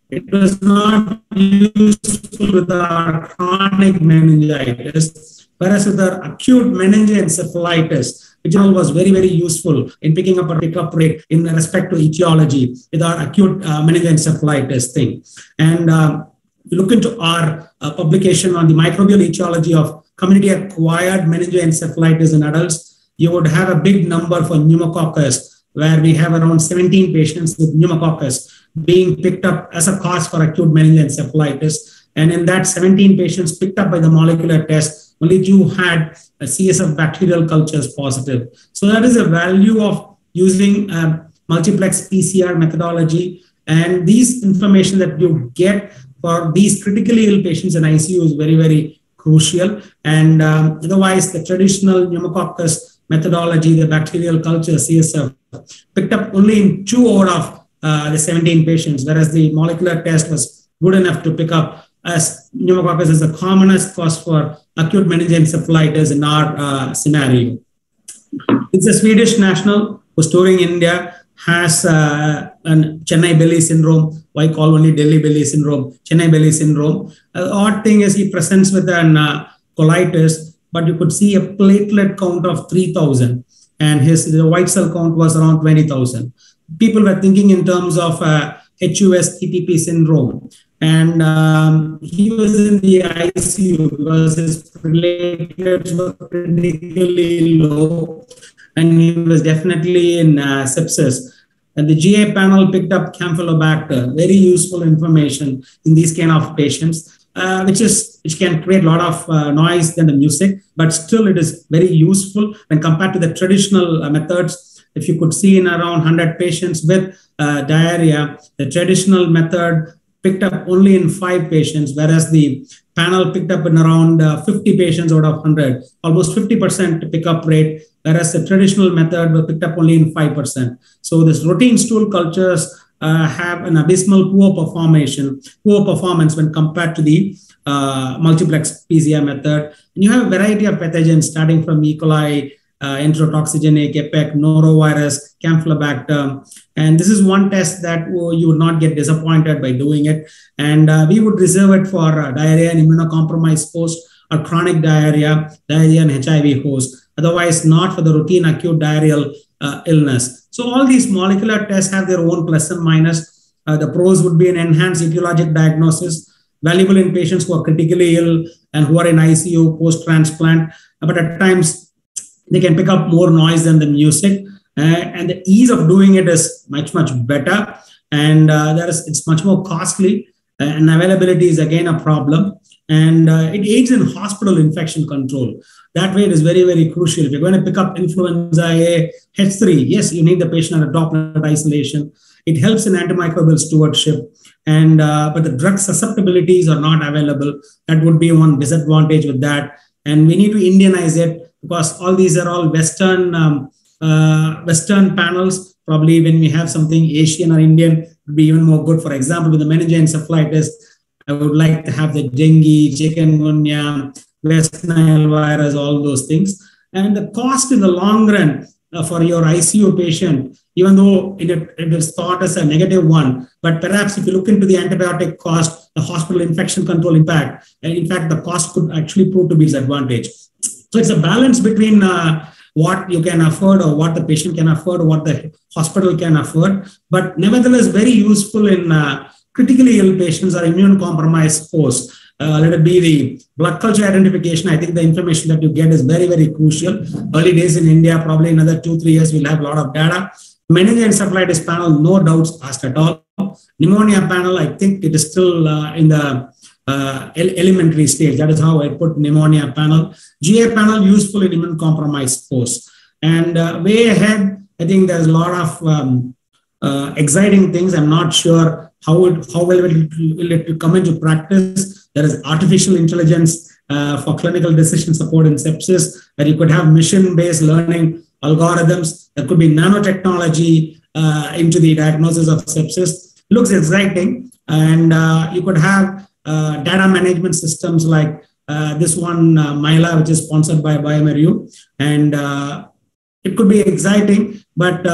it was not useful with our chronic meningitis, whereas with our acute meningoencephalitis, which all was very, very useful in picking up a rate in respect to etiology with our acute uh, meningoencephalitis thing. And uh, look into our uh, publication on the microbial etiology of community acquired meningoencephalitis in adults, you would have a big number for pneumococcus where we have around 17 patients with pneumococcus being picked up as a cause for acute meningoencephalitis. And in that 17 patients picked up by the molecular test, only two had a CSF bacterial cultures positive. So that is a value of using a multiplex PCR methodology. And these information that you get for these critically ill patients in ICU is very, very crucial. And um, otherwise, the traditional pneumococcus methodology, the bacterial culture, CSF, picked up only in two out of uh, the 17 patients, whereas the molecular test was good enough to pick up as pneumococcus is the commonest cause for acute meningoencephalitis in our uh, scenario. It's a Swedish national who's touring India, has uh, an Chennai belly syndrome. Why call only Delhi belly syndrome? Chennai belly syndrome. Uh, odd thing is he presents with an uh, colitis, but you could see a platelet count of 3,000 and his white cell count was around 20,000. People were thinking in terms of uh, HUS TTP syndrome. And um, he was in the ICU because his platelets were critically low, and he was definitely in uh, sepsis. And the GI panel picked up Campylobacter, very useful information in these kind of patients uh, which is which can create a lot of uh, noise than the music, but still it is very useful when compared to the traditional uh, methods. If you could see in around 100 patients with uh, diarrhea, the traditional method picked up only in five patients, whereas the panel picked up in around uh, 50 patients out of 100, almost 50% pickup rate, whereas the traditional method was picked up only in 5%. So this routine stool cultures uh, have an abysmal poor performation, poor performance when compared to the uh, multiplex PCR method. And you have a variety of pathogens starting from E. coli, uh, enterotoxigenic, EPEC, norovirus, Campylobacter. And this is one test that oh, you would not get disappointed by doing it. And uh, we would reserve it for uh, diarrhea and immunocompromised host or chronic diarrhea, diarrhea and HIV host. otherwise not for the routine acute diarrheal uh, illness. So all these molecular tests have their own plus and minus. Uh, the pros would be an enhanced etiologic diagnosis, valuable in patients who are critically ill and who are in ICU post-transplant. But at times, they can pick up more noise than the music. Uh, and the ease of doing it is much, much better. And uh, there is, it's much more costly. Uh, and availability is again a problem. And uh, it aids in hospital infection control. That way, it is very, very crucial. If you're going to pick up influenza A, H3, yes, you need the patient under droplet isolation. It helps in antimicrobial stewardship and uh, but the drug susceptibilities are not available that would be one disadvantage with that and we need to indianize it because all these are all western um, uh, western panels probably when we have something asian or indian would be even more good for example with the meningitis meningoencephalitis i would like to have the dengue chikungunya west nile virus all those things and the cost in the long run uh, for your icu patient even though it, it is thought as a negative one. But perhaps if you look into the antibiotic cost, the hospital infection control impact, and in fact, the cost could actually prove to be disadvantage. So it's a balance between uh, what you can afford or what the patient can afford or what the hospital can afford, but nevertheless very useful in uh, critically ill patients or immune compromised hosts. Uh, let it be the blood culture identification. I think the information that you get is very, very crucial. Early days in India, probably another two, three years, we'll have a lot of data. Meningoencephalitis panel, no doubts asked at all. Pneumonia panel, I think it is still uh, in the uh, elementary stage. That is how I put pneumonia panel. GI panel useful in immune compromised posts. And uh, way ahead, I think there's a lot of um, uh, exciting things. I'm not sure how it, how well will it, will it come into practice. There is artificial intelligence uh, for clinical decision support in sepsis, where you could have mission-based learning algorithms. There could be nanotechnology uh, into the diagnosis of sepsis. Looks exciting. And uh, you could have data management systems like uh, this one, uh, Myla, which is sponsored by bioMérieux. And uh, it could be exciting, but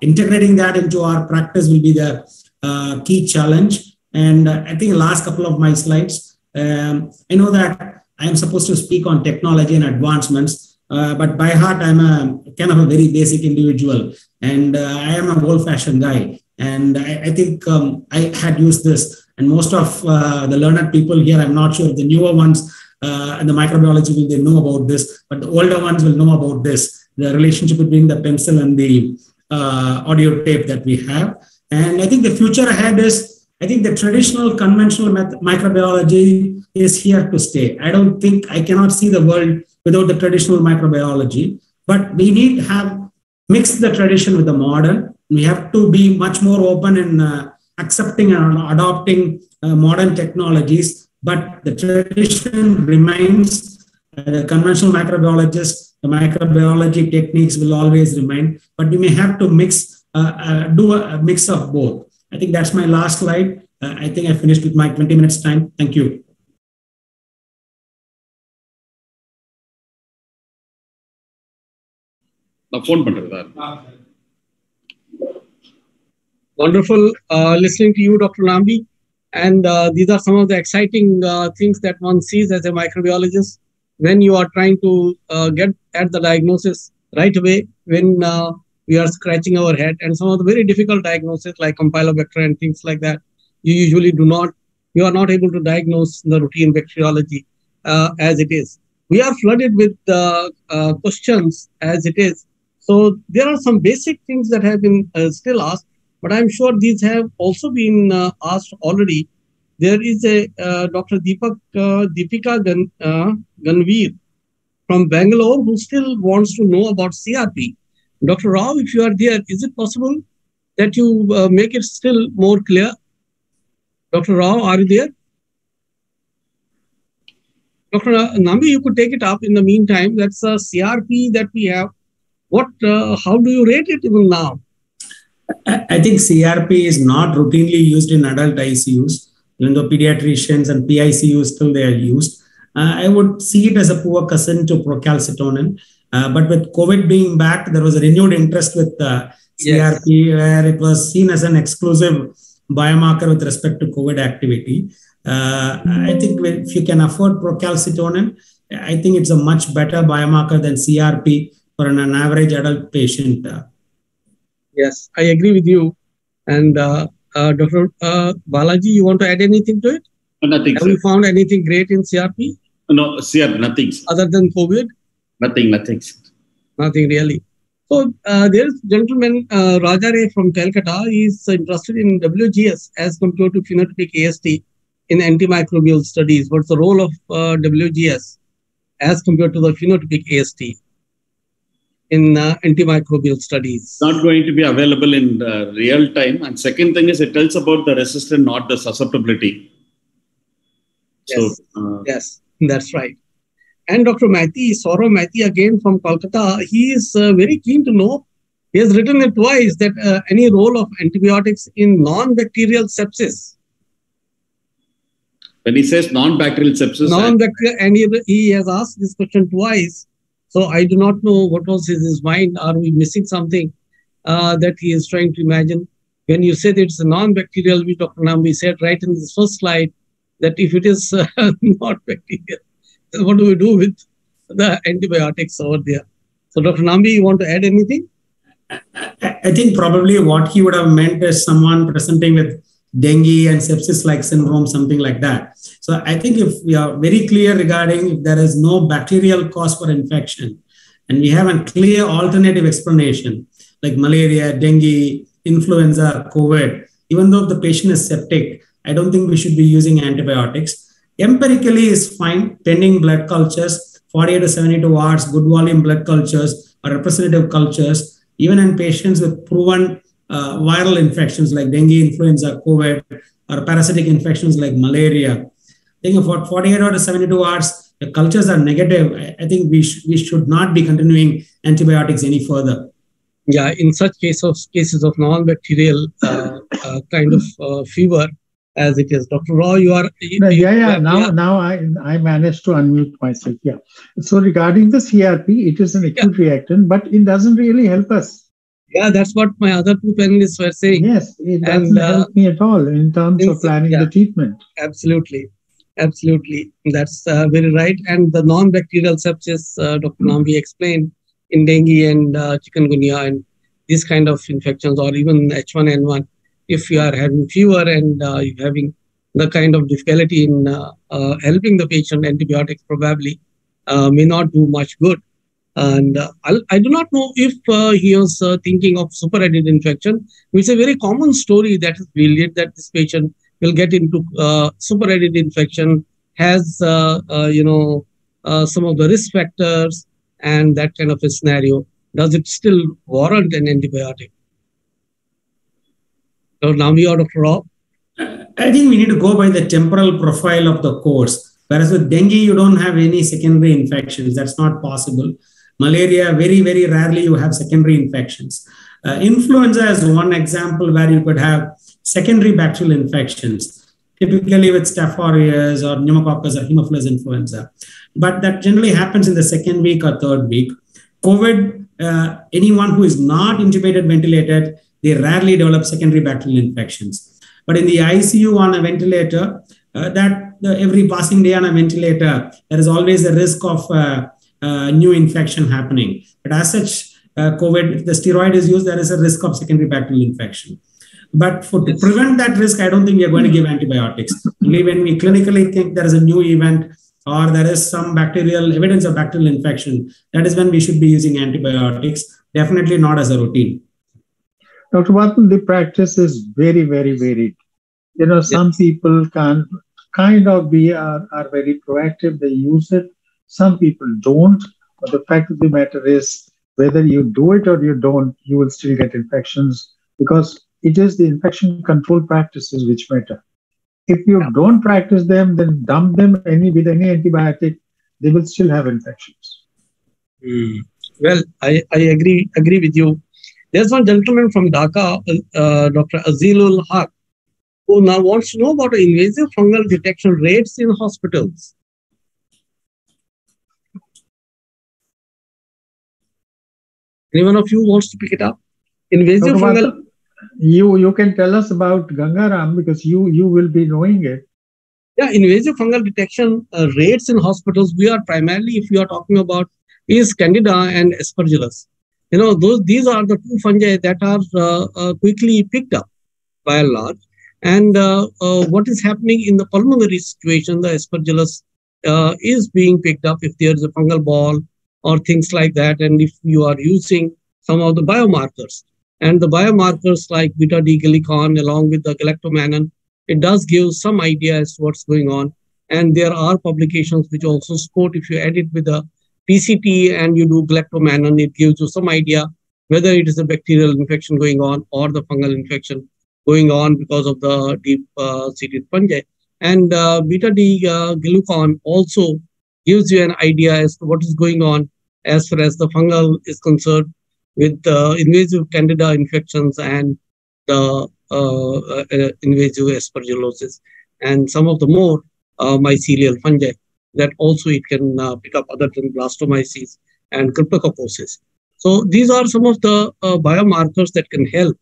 integrating that into our practice will be the key challenge. And I think last couple of my slides, um, I know that I am supposed to speak on technology and advancements, uh, but by heart, I'm a kind of a very basic individual, and uh, I am an old-fashioned guy. And I, I think um, I had used this, and most of uh, the learned people here, I'm not sure the newer ones uh, and the microbiology will they know about this, but the older ones will know about this. The relationship between the pencil and the uh, audio tape that we have, and I think the future ahead is I think the traditional conventional microbiology is here to stay. I don't think I cannot see the world without the traditional microbiology. But we need to have mixed the tradition with the modern. We have to be much more open in uh, accepting and adopting uh, modern technologies. But the tradition remains. Uh, the conventional microbiologists, the microbiology techniques will always remain. But we may have to mix, uh, uh, do a, a, mix of both. I think that's my last slide. Uh, I think I finished with my 20 minutes time. Thank you. நான் phone பண்றதா Wonderful uh, listening to you, Dr. Nambi. And uh, these are some of the exciting uh, things that one sees as a microbiologist when you are trying to uh, get at the diagnosis right away when uh, we are scratching our head. And some of the very difficult diagnoses like Campylobacter and things like that, you usually do not, you are not able to diagnose the routine bacteriology uh, as it is. We are flooded with questions as it is so there are some basic things that have been uh, still asked, but I'm sure these have also been uh, asked already. There is a uh, Dr. Deepak uh, Deepika Gan, Ganveer from Bangalore who still wants to know about CRP. Dr. Rao, if you are there, is it possible that you uh, make it still more clear? Dr. Rao, are you there? Dr. Nambi, you could take it up in the meantime. That's a CRP that we have what, uh, how do you rate it even now? I think CRP is not routinely used in adult ICUs, even though pediatricians and PICUs still they are used. Uh, I would see it as a poor cousin to procalcitonin. Uh, but with COVID being back, there was a renewed interest with uh, CRP, yes. where it was seen as an exclusive biomarker with respect to COVID activity. Uh, I think if you can afford procalcitonin, I think it's a much better biomarker than CRP for an, an average adult patient. Yes, I agree with you. And uh, uh, Dr. Uh, Balaji, you want to add anything to it? Nothing. Have sir. you found anything great in CRP No, CR, nothing. sir. other than COVID? Nothing, nothing. sir. Nothing really. So uh, there's gentleman uh, Raja Ray from Calcutta. He's interested in WGS as compared to phenotypic AST in antimicrobial studies. What's the role of uh, WGS as compared to the phenotypic AST in uh, antimicrobial studies? Not going to be available in uh, real time. And second thing is it tells about the resistance, not the susceptibility. Yes. So, uh, Yes, that's right. And Dr. Mathi, Saurav Mathi again from Kolkata, he is uh, very keen to know. He has written it twice that uh, any role of antibiotics in non-bacterial sepsis. when he says non-bacterial sepsis, Non-bacterial, and he, he has asked this question twice. So I do not know what was in his mind. Are we missing something uh, that he is trying to imagine? When you said it's a non-bacterial, we Dr. Nambi said right in this first slide that if it is uh, not bacterial, then what do we do with the antibiotics over there? So Dr. Nambi, you want to add anything? I I think probably what he would have meant is someone presenting with dengue and sepsis like syndrome, something like that. So I think if we are very clear regarding if there is no bacterial cause for infection and we have a clear alternative explanation like malaria, dengue, influenza, COVID, even though the patient is septic, I don't think we should be using antibiotics. Empirically is fine, pending blood cultures, 48 to 72 hours, good volume blood cultures or representative cultures, even in patients with proven uh, viral infections like dengue, influenza, COVID, or parasitic infections like malaria. I think for 48 or 72 hours, the cultures are negative. I, I think we, sh- we should not be continuing antibiotics any further. Yeah, in such case of cases of non-bacterial uh, uh, kind of uh, fever, as it is, Dr. Rao, you are. you- No, you- yeah, yeah. Now, now I I managed to unmute myself. Yeah. So regarding the CRP, it is an acute reactant, but it doesn't really help us. Yeah, that's what my other two panelists were saying. Yes, it And, doesn't uh, help me at all in terms in- of planning yeah. the treatment. Absolutely. Absolutely. That's uh, very right. And the non bacterial sepsis, uh, Dr. Nambi explained in dengue and uh, chikungunya and these kind of infections, or even H1N1, if you are having fever and uh, you're having the kind of difficulty in uh, uh, helping the patient, antibiotics probably uh, may not do much good. And uh, I'll, do not know if uh, he was uh, thinking of superadded infection, which is a very common story that is related that this patient will get into uh, superadded infection, has uh, uh, you know some of the risk factors and that kind of a scenario. Does it still warrant an antibiotic? So now we are. Rao. I think we need to go by the temporal profile of the course. Whereas with dengue, you don't have any secondary infections. That's not possible. Malaria, very, very rarely you have secondary infections. Uh, influenza is one example where you could have secondary bacterial infections, typically with Staph aureus or pneumococcus or Haemophilus influenza. But that generally happens in the second week or third week. COVID, uh, anyone who is not intubated, ventilated, they rarely develop secondary bacterial infections. But in the ICU on a ventilator, uh, that the, every passing day on a ventilator, there is always a risk of uh, new infection happening. But as such, uh, COVID, if the steroid is used, there is a risk of secondary bacterial infection. But for to prevent that risk, I don't think we are going to give antibiotics. Only when we clinically think there is a new event or there is some bacterial evidence of bacterial infection, that is when we should be using antibiotics. Definitely not as a routine. Dr. Wattal, the practice is very, very varied. You know, some people can kind of be are, are very proactive, they use it. Some people don't. But the fact of the matter is, whether you do it or you don't, you will still get infections because it is the infection control practices which matter. If you don't practice them, then dump them any with any antibiotic, they will still have infections. Well, I, I agree agree with you. There's one gentleman from Dhaka, uh, Dr. Azilul Haq, who now wants to know about invasive fungal detection rates in hospitals. Anyone of you wants to pick it up? Invasive Dr. fungal. You you can tell us about Ganga Ram because you you will be knowing it. Yeah, invasive fungal detection uh, rates in hospitals, we are primarily, if we are talking about, is Candida and Aspergillus. You know, those these are the two fungi that are uh, uh, quickly picked up by and large. And uh, uh, what is happening in the pulmonary situation, the Aspergillus uh, is being picked up if there is a fungal ball or things like that. And if you are using some of the biomarkers, and the biomarkers like beta D glucan along with the galactomannan, it does give some idea as to what's going on. And there are publications which also support if you add it with a PCT and you do galactomannan, it gives you some idea whether it is a bacterial infection going on or the fungal infection going on because of the deep uh, seated fungi. And uh, beta D uh, glucan also gives you an idea as to what is going on as far as the fungal is concerned with the invasive candida infections and the uh, uh, invasive aspergillosis and some of the more uh, mycelial fungi that also it can pick up other than blastomyces and cryptococcosis. So these are some of the biomarkers that can help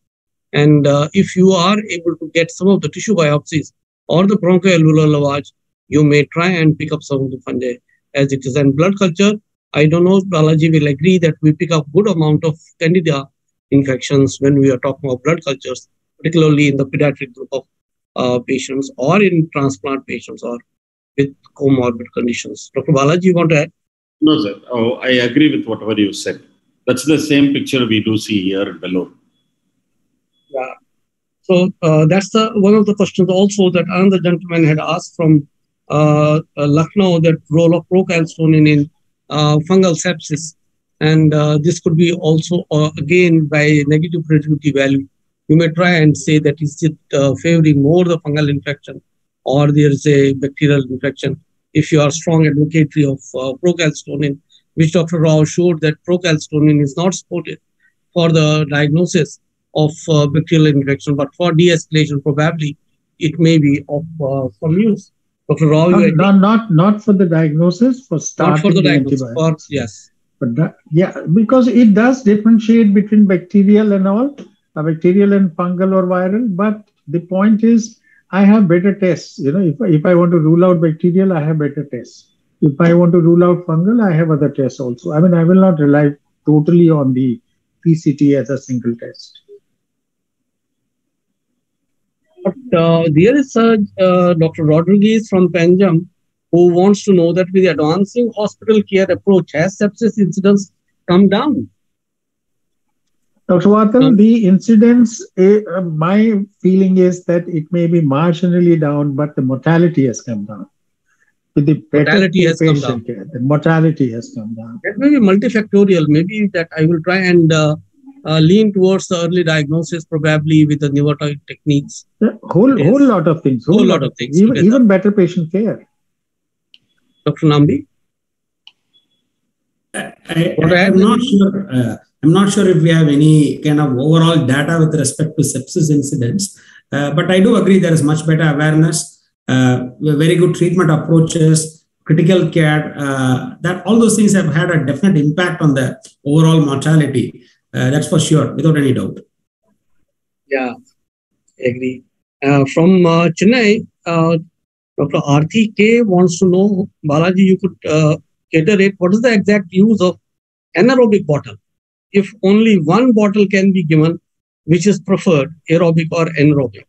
and uh, if you are able to get some of the tissue biopsies or the bronchoalveolar lavage, you may try and pick up some of the fungi as it is. And blood culture, I don't know, Balaji will agree that we pick up good amount of candida infections when we are talking about blood cultures, particularly in the pediatric group of uh, patients or in transplant patients or with comorbid conditions. Dr. Balaji, you want to add? No, sir. Oh, I agree with whatever you said. That's the same picture we do see here Vellore. Yeah. So uh, that's the one of the questions also that another gentleman had asked from Lucknow that role of procalcitonin in uh, fungal sepsis. And uh, this could be also, uh, again, by negative predictive value. You may try and say that is it favoring more the fungal infection or there is a bacterial infection. If you are strong advocatory of procalcitonin, which Dr. Rao showed that procalcitonin is not supported for the diagnosis of uh, bacterial infection, but for de-escalation, probably it may be of uh, some use. Dr. Rao, not, not, not, not for the diagnosis, for starting not for the diagnosis, for, yes. But that, yeah, because it does differentiate between bacterial and all, uh, bacterial and fungal or viral. But the point is, I have better tests. You know, if, if I want to rule out bacterial, I have better tests. If I want to rule out fungal, I have other tests also. I mean, I will not rely totally on the PCT as a single test. But uh, there is a uh, Dr. Rodriguez from Panjim who wants to know that with the advancing hospital care approach, has sepsis incidence come down? Dr. Wattal, um, the incidence, uh, my feeling is that it may be marginally down, but the mortality has come down. With the mortality has come down. Care, the mortality has come down. That may be multifactorial. Maybe that I will try and uh, uh, lean towards the early diagnosis, probably with the newer techniques. Yeah, whole whole lot of things. Whole, whole lot, lot, of things. Even, even better patient care. Dr. Nambi. I, am not sure. Uh, I'm not sure if we have any kind of overall data with respect to sepsis incidents, uh, but I do agree there is much better awareness, uh, very good treatment approaches, critical care. Uh, that all those things have had a definite impact on the overall mortality. Uh, that's for sure, without any doubt. Yeah, I agree. Uh, from uh, Chennai, uh, Dr. Arthi K wants to know, Balaji, you could uh, iterate what is the exact use of anaerobic bottle? If only one bottle can be given, which is preferred, aerobic or anaerobic?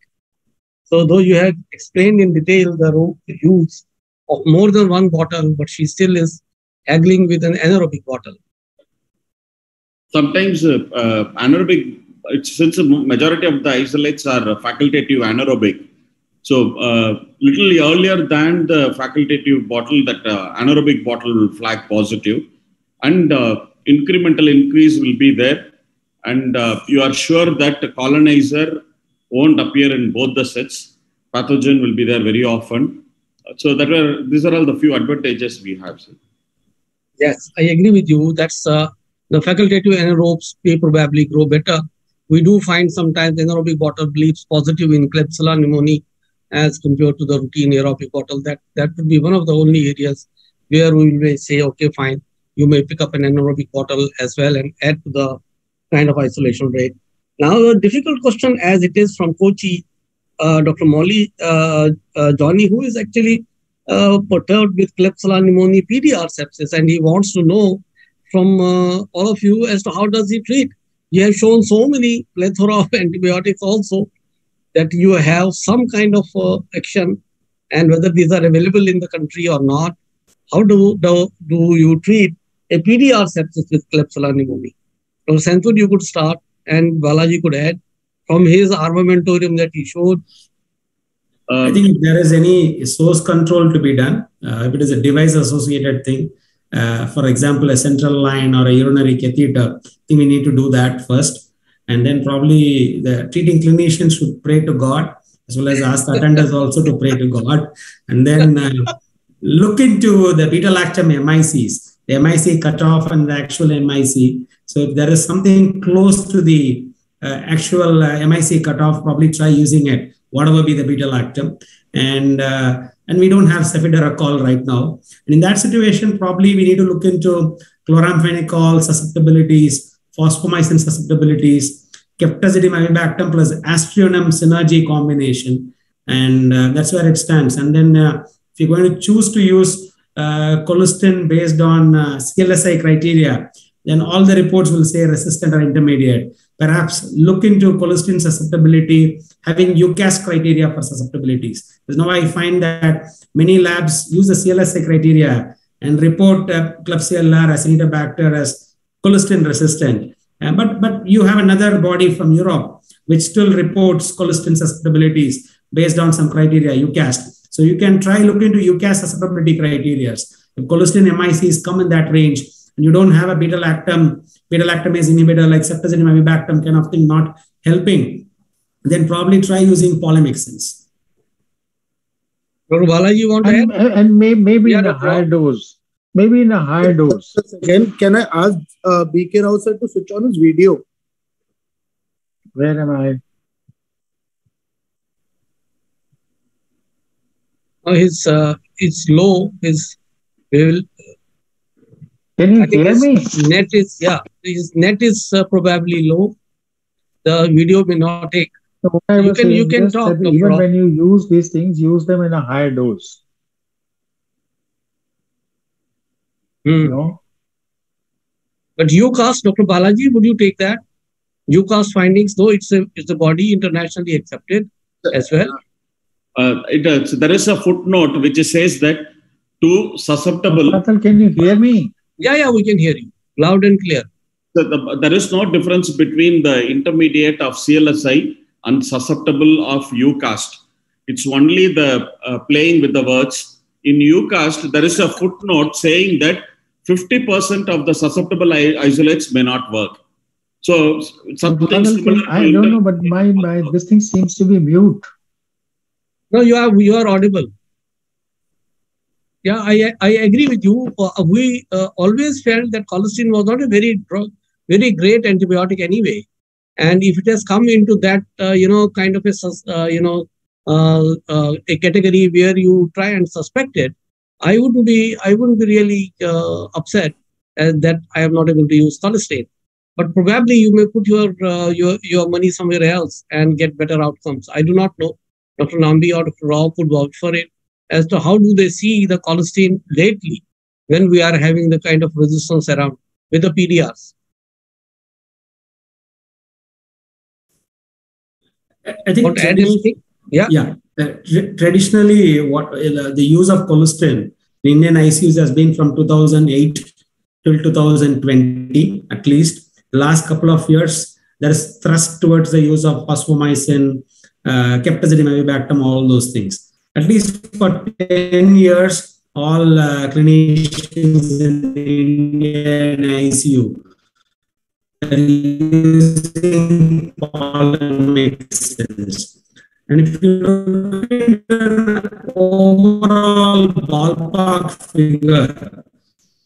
So, though you have explained in detail the use of more than one bottle, but she still is haggling with an anaerobic bottle sometimes uh, uh, anaerobic, since the majority of the isolates are facultative anaerobic, so uh, little earlier than the facultative bottle, that uh, anaerobic bottle will flag positive, and uh, incremental increase will be there, and uh, you are sure that colonizer won't appear in both the sets. Pathogen will be there very often. So that were these are all the few advantages we have. Sir. Yes, I agree with you. That's uh, the facultative anaerobes may probably grow better. We do find sometimes anaerobic bottle bleeds positive in Klebsiella pneumoniae as compared to the routine aerobic bottle. That that would be one of the only areas where we may say, okay, fine, you may pick up an anaerobic bottle as well and add to the kind of isolation rate. Now, the difficult question as it is from Kochi, uh, Dr. Molly uh, uh, Johnny, who is actually uh, perturbed with Klebsiella pneumoniae PDR sepsis, and he wants to know from uh, all of you as to how does he treat. You have shown so many plethora of antibiotics also that you have some kind of uh, action, and whether these are available in the country or not. How do do, do you treat a PDR sepsis with Klebsiella pneumoniae? Dr. Senthur, you could start, and Balaji could add from his armamentarium that he showed. I think if there is any source control to be done, uh, if it is a device associated thing, uh, for example, a central line or a urinary catheter, I think we need to do that first. And then probably the treating clinician should pray to God as well as ask the attenders also to pray to God. And then uh, look into the beta lactam MICs, the MIC cutoff and the actual MIC. So if there is something close to the uh, actual uh, MIC cutoff, probably try using it, whatever be the beta lactam. And uh, and we don't have cefiderocol right now. And in that situation, probably we need to look into chloramphenicol susceptibilities, fosfomycin susceptibilities, ceftazidime avibactam plus aztreonam synergy combination. And uh, that's where it stands. And then uh, if you're going to choose to use uh, colistin based on uh, CLSI criteria, then all the reports will say resistant or intermediate. Perhaps look into colistin susceptibility, having EUCAST criteria for susceptibilities. Because now I find that many labs use the CLSI criteria and report uh, Klebsiella acinetobacter as colistin resistant. Uh, but, but you have another body from Europe which still reports colistin susceptibilities based on some criteria, EUCAST. So you can try look into EUCAST susceptibility criteria. If colistin MICs come in that range, and you don't have a beta lactam, beta lactamase inhibitor like ceftazidime avibactam kind of thing not helping, then probably try using polymyxins. Dr. Balaji, you want to And, add? and may, maybe Yeah, in a Dr. higher dose. Maybe in a higher dose. Again, can I ask uh, BK Rao sir to switch on his video? Where am I? Uh, his uh, it's low. His will Can you hear his me? net is yeah. His net is uh, probably low. The video may not take. So what I You can- you can talk, no even problem. when you use these things, use them in a higher dose. Hmm. You know, But EUCAST, Dr. Balaji, would you take that? You EUCAST findings, though it's a it's a body internationally accepted as well. Uh, it, uh, so there is a footnote which says that to susceptible, Wattal, can you hear me? Yeah, yeah, we can hear you loud and clear. the, the, there is no difference between the intermediate of CLSI and susceptible of EUCAST. It's only the uh, playing with the words. In EUCAST, there is a footnote saying that 50% of the susceptible i- isolates may not work. So something Wattal, similar. I don't know, but my, my this thing seems to be mute. No, you are you are audible. Yeah, I I agree with you. Uh, we uh, always felt that colistin was not a very drug, very great antibiotic anyway, and if it has come into that uh, you know kind of a uh, you know uh, uh, a category where you try and suspect it, I wouldn't be I wouldn't be really uh, upset uh, that I am not able to use colistin. But probably you may put your your your money somewhere else and get better outcomes. I do not know. Dr. Nambi or Dr. Rao could vouch for it as to how do they see the colistin lately when we are having the kind of resistance around with the PDRs. I think add anything? Yeah. yeah. Uh, tra- traditionally, what uh, the use of colistin in Indian ICUs has been from 2008 till 2020 at least. The last couple of years, there is thrust towards the use of fosfomycin, uh, ceftazidime avibactam, all those things. At least for 10 years, all uh, clinicians in Indian ICU using polymyxins. And if you look at the overall ballpark figure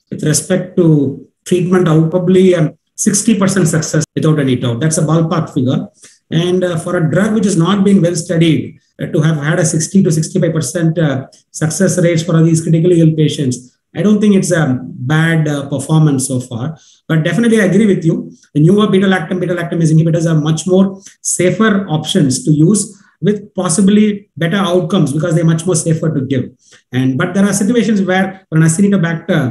with respect to treatment, I probably um, 60% success without any doubt. That's a ballpark figure. And uh, for a drug which is not being well studied, uh, to have had a 60 to 65% uh, success rates for these critically ill patients, I don't think it's a bad uh, performance so far. But definitely, I agree with you. The newer beta lactam, beta lactamase inhibitors are much more safer options to use with possibly better outcomes because they're much more safer to give. And but there are situations where for an Acinetobacter,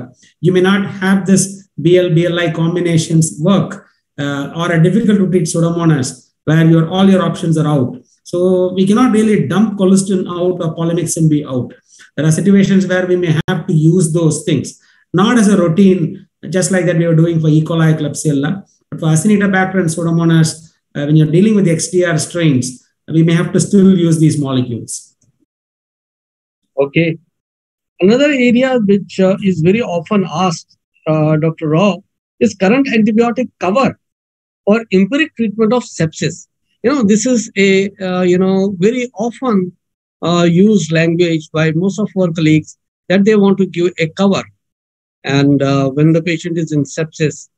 you may not have this BL BLI combinations work uh, or a difficult to treat Pseudomonas where your all your options are out. So we cannot really dump colistin out or polymyxin B out. There are situations where we may have to use those things, not as a routine, just like that we were doing for E. coli Klebsiella, but for Acinetobacter and Pseudomonas, uh, when you're dealing with the XDR strains, we may have to still use these molecules. Okay. Another area which uh, is very often asked, uh, Dr. Rao, is current antibiotic cover or empiric treatment of sepsis. You know, this is a, uh, you know, very often uh, used language by most of our colleagues that they want to give a cover. And uh, when the patient is in sepsis,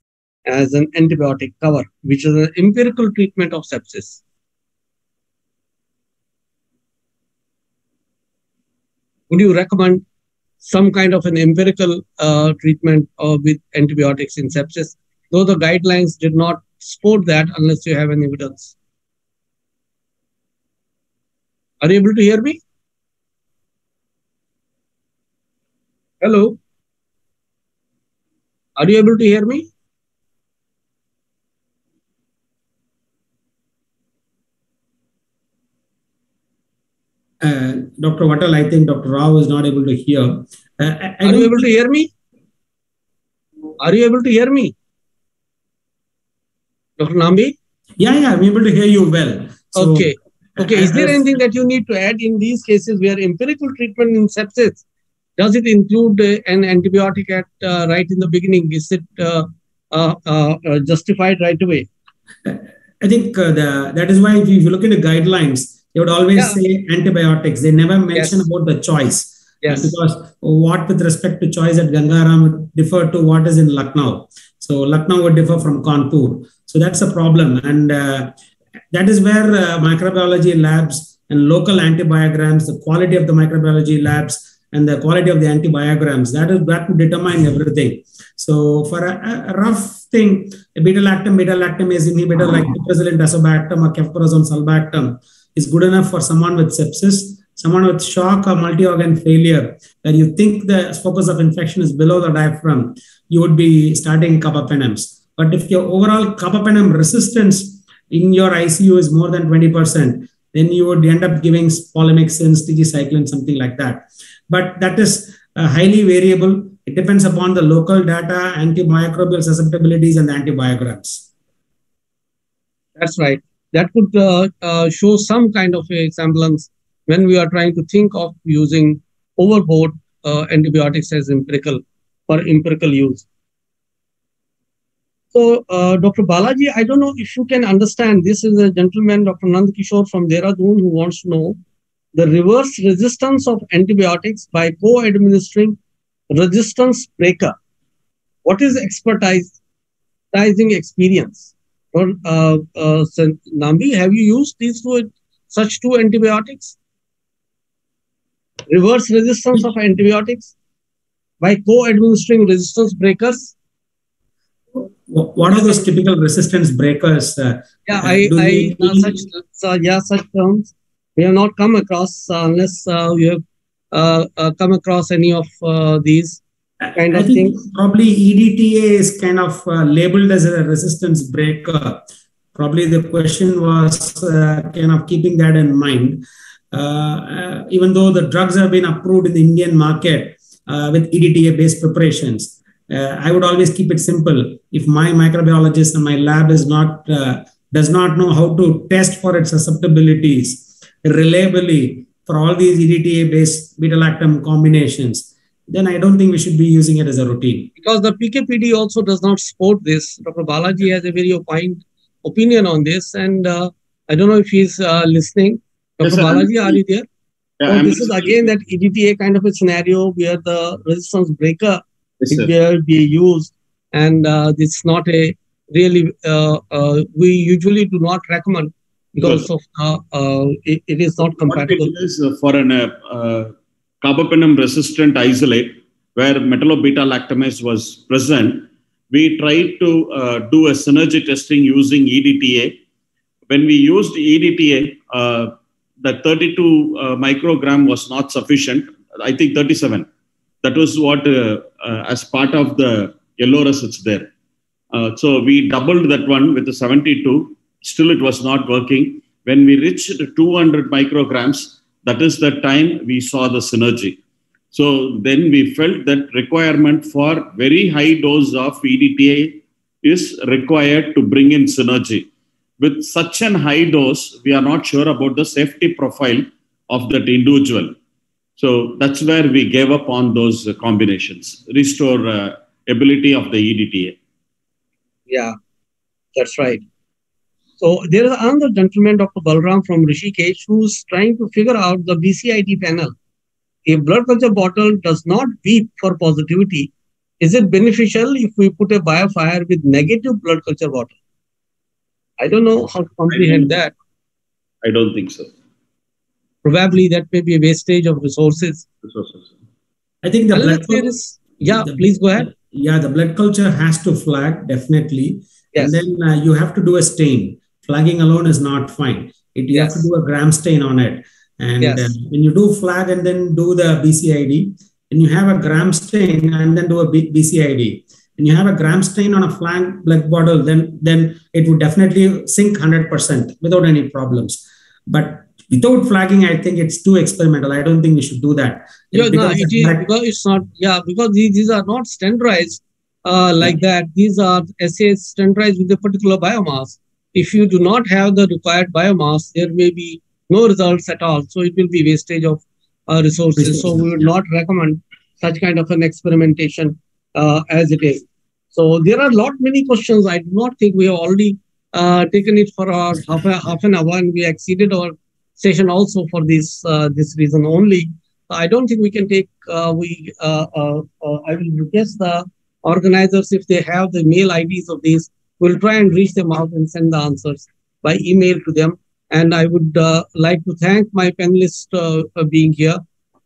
as an antibiotic cover, which is an empirical treatment of sepsis. Would you recommend some kind of an empirical uh, treatment uh, with antibiotics in sepsis? Though the guidelines did not support that unless you have any evidence. Are you able to hear me? Hello? Are you able to hear me? Uh, Dr. Wattal, I think Dr. Rao is not able to hear. Uh, I, I Are you able to hear me? Are you able to hear me? Dr. Nambi? Yeah, yeah, I'm able to hear you well. So, okay. Okay. Is there anything that you need to add in these cases where empirical treatment in sepsis? Does it include uh, an antibiotic at uh, right in the beginning? Is it uh, justified right away? I think uh, the, that is why if you, if you look at the guidelines, they would always Yeah. say antibiotics. They never mention Yes. about the choice. Yes. Because what with respect to choice at Ganga Ram would differ to what is in Lucknow. So Lucknow would differ from Kanpur. So that's a problem. And uh, that is where uh, microbiology labs and local antibiograms, the quality of the microbiology labs and the quality of the antibiograms, that is that would determine everything. So for a, a rough thing, a beta-lactam, beta-lactamase inhibitor like mm-hmm. piperacillin tazobactam or cefoperazone sulbactam is good enough for someone with sepsis, someone with shock or multi-organ failure, where you think the focus of infection is below the diaphragm, you would be starting carbapenems. But if your overall carbapenem resistance in your ICU is more than 20%, then you would end up giving polymyxin, tigecycline, something like that. But that is uh, highly variable. It depends upon the local data, antimicrobial susceptibilities, and the antibiograms. That's right. That could uh, uh, show some kind of a semblance when we are trying to think of using overboard uh, antibiotics as empirical for empirical use. So, uh, Dr. Balaji, I don't know if you can understand. This is a gentleman, Dr. Nand Kishore from Dehradun, who wants to know the reverse resistance of antibiotics by co-administering resistance breaker. What is expertising experience? Or uh, uh, Nambi, have you used these two, such two antibiotics? Reverse resistance of antibiotics by co-administering resistance breakers. Wh- What are those typical resistance breakers? Uh, Yeah, Uh, I, I such uh, yeah such terms we have not come across unless uh, we have uh, uh, come across any of uh, these. kind I of think thing. probably EDTA is kind of uh, labeled as a resistance breaker. Probably the question was uh, kind of keeping that in mind. Uh, uh, even though the drugs have been approved in the Indian market uh, with EDTA based preparations, uh, I would always keep it simple. If my microbiologist and my lab is not uh, does not know how to test for its susceptibilities reliably for all these EDTA based beta lactam combinations, then I don't think we should be using it as a routine. because the PKPD also does not support this. Dr. Balaji has a very opined opinion on this, and uh, I don't know if he's uh, listening. Dr. Yes, Balaji, are you there? Yeah, So I'm this is again that EDTA kind of a scenario where the resistance breaker Yes, sir. will be used, and uh, it's not a really. Uh, uh, we usually do not recommend because of uh, uh, it, it is not compatible. do is uh, for an uh, carbapenem resistant isolate where metallo-beta lactamase was present, we tried to uh, do a synergy testing using EDTA. When we used EDTA, uh, that 32 uh, microgram was not sufficient. I think 37. That was what, uh, uh, as part of the yellow it's there. Uh, so we doubled that one with the 72. Still, it was not working. When we reached 200 micrograms, that is the time we saw the synergy. So then we felt that requirement for very high dose of EDTA is required to bring in synergy. With such an high dose, we are not sure about the safety profile of that individual. So that's where we gave up on those combinations, restore uh, ability of the EDTA. Yeah, that's right. So there is another gentleman, Dr. Balram from Rishikesh, who's trying to figure out the BCID panel. If blood culture bottle does not beep for positivity, is it beneficial if we put a biofire with negative blood culture bottle? I don't know how to comprehend that. I don't think so. Probably that may be a wastage of resources. Resources. I think the Unless blood is, yeah, the- please go ahead. Yeah, the blood culture has to flag definitely, Yes. and then uh, you have to do a stain. Flagging alone is not fine. It, you have to do a gram stain on it, and Yes. uh, when you do flag and then do the BCID, and you have a gram stain and then do a B- BCID, and you have a gram stain on a flag blood bottle, then then it would definitely sink hundred percent without any problems. But without flagging, I think it's too experimental. I don't think we should do that. Yeah, no, Because it the because it's not. Yeah, because these, these are not standardized uh, like that. These are assays standardized with a particular biomass. If you do not have the required biomass, there may be no results at all. So it will be wastage of uh, resources. So we would not recommend such kind of an experimentation uh, as it is. So there are lot many questions. I do not think we have already uh, taken it for our half, a, half an hour, and we exceeded our session also for this uh, this reason only. I don't think we can take. Uh, we uh, I will request the organizers if they have the mail IDs of these. We'll try and reach them out and send the answers by email to them. And I would like to thank my panelists for being here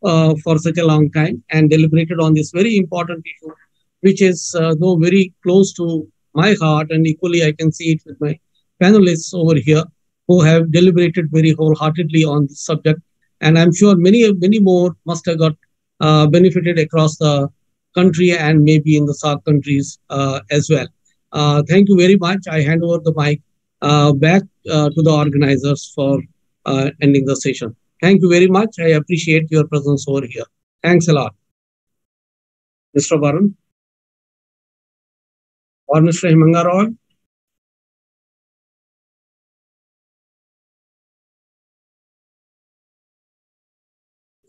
uh, for such a long time and deliberated on this very important issue, which is uh, though very close to my heart, and equally I can see it with my panelists over here who have deliberated very wholeheartedly on this subject. And I'm sure many, many more must have got uh, benefited across the country and maybe in the SAARC countries uh, as well. Uh, thank you very much. I hand over the mic uh, back uh, to the organizers for uh, ending the session. Thank you very much. I appreciate your presence over here. Thanks a lot. Mr. Varun or Mr. Himanga.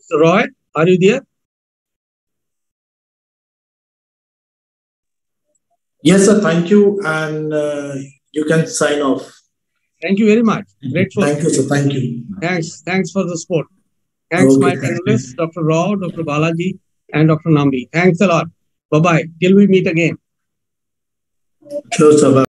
Mr. Roy, are you there? Yes, sir. Thank you. And uh, you can sign off. Thank you very much. Grateful. Thank you, sir. Thank you. Thanks. Thanks for the support. Thanks, Okay, my panelists, Dr. Rao, Dr. Balaji, and Dr. Nambi. Thanks a lot. Bye bye. Till we meet again. Sure, sir. Bye.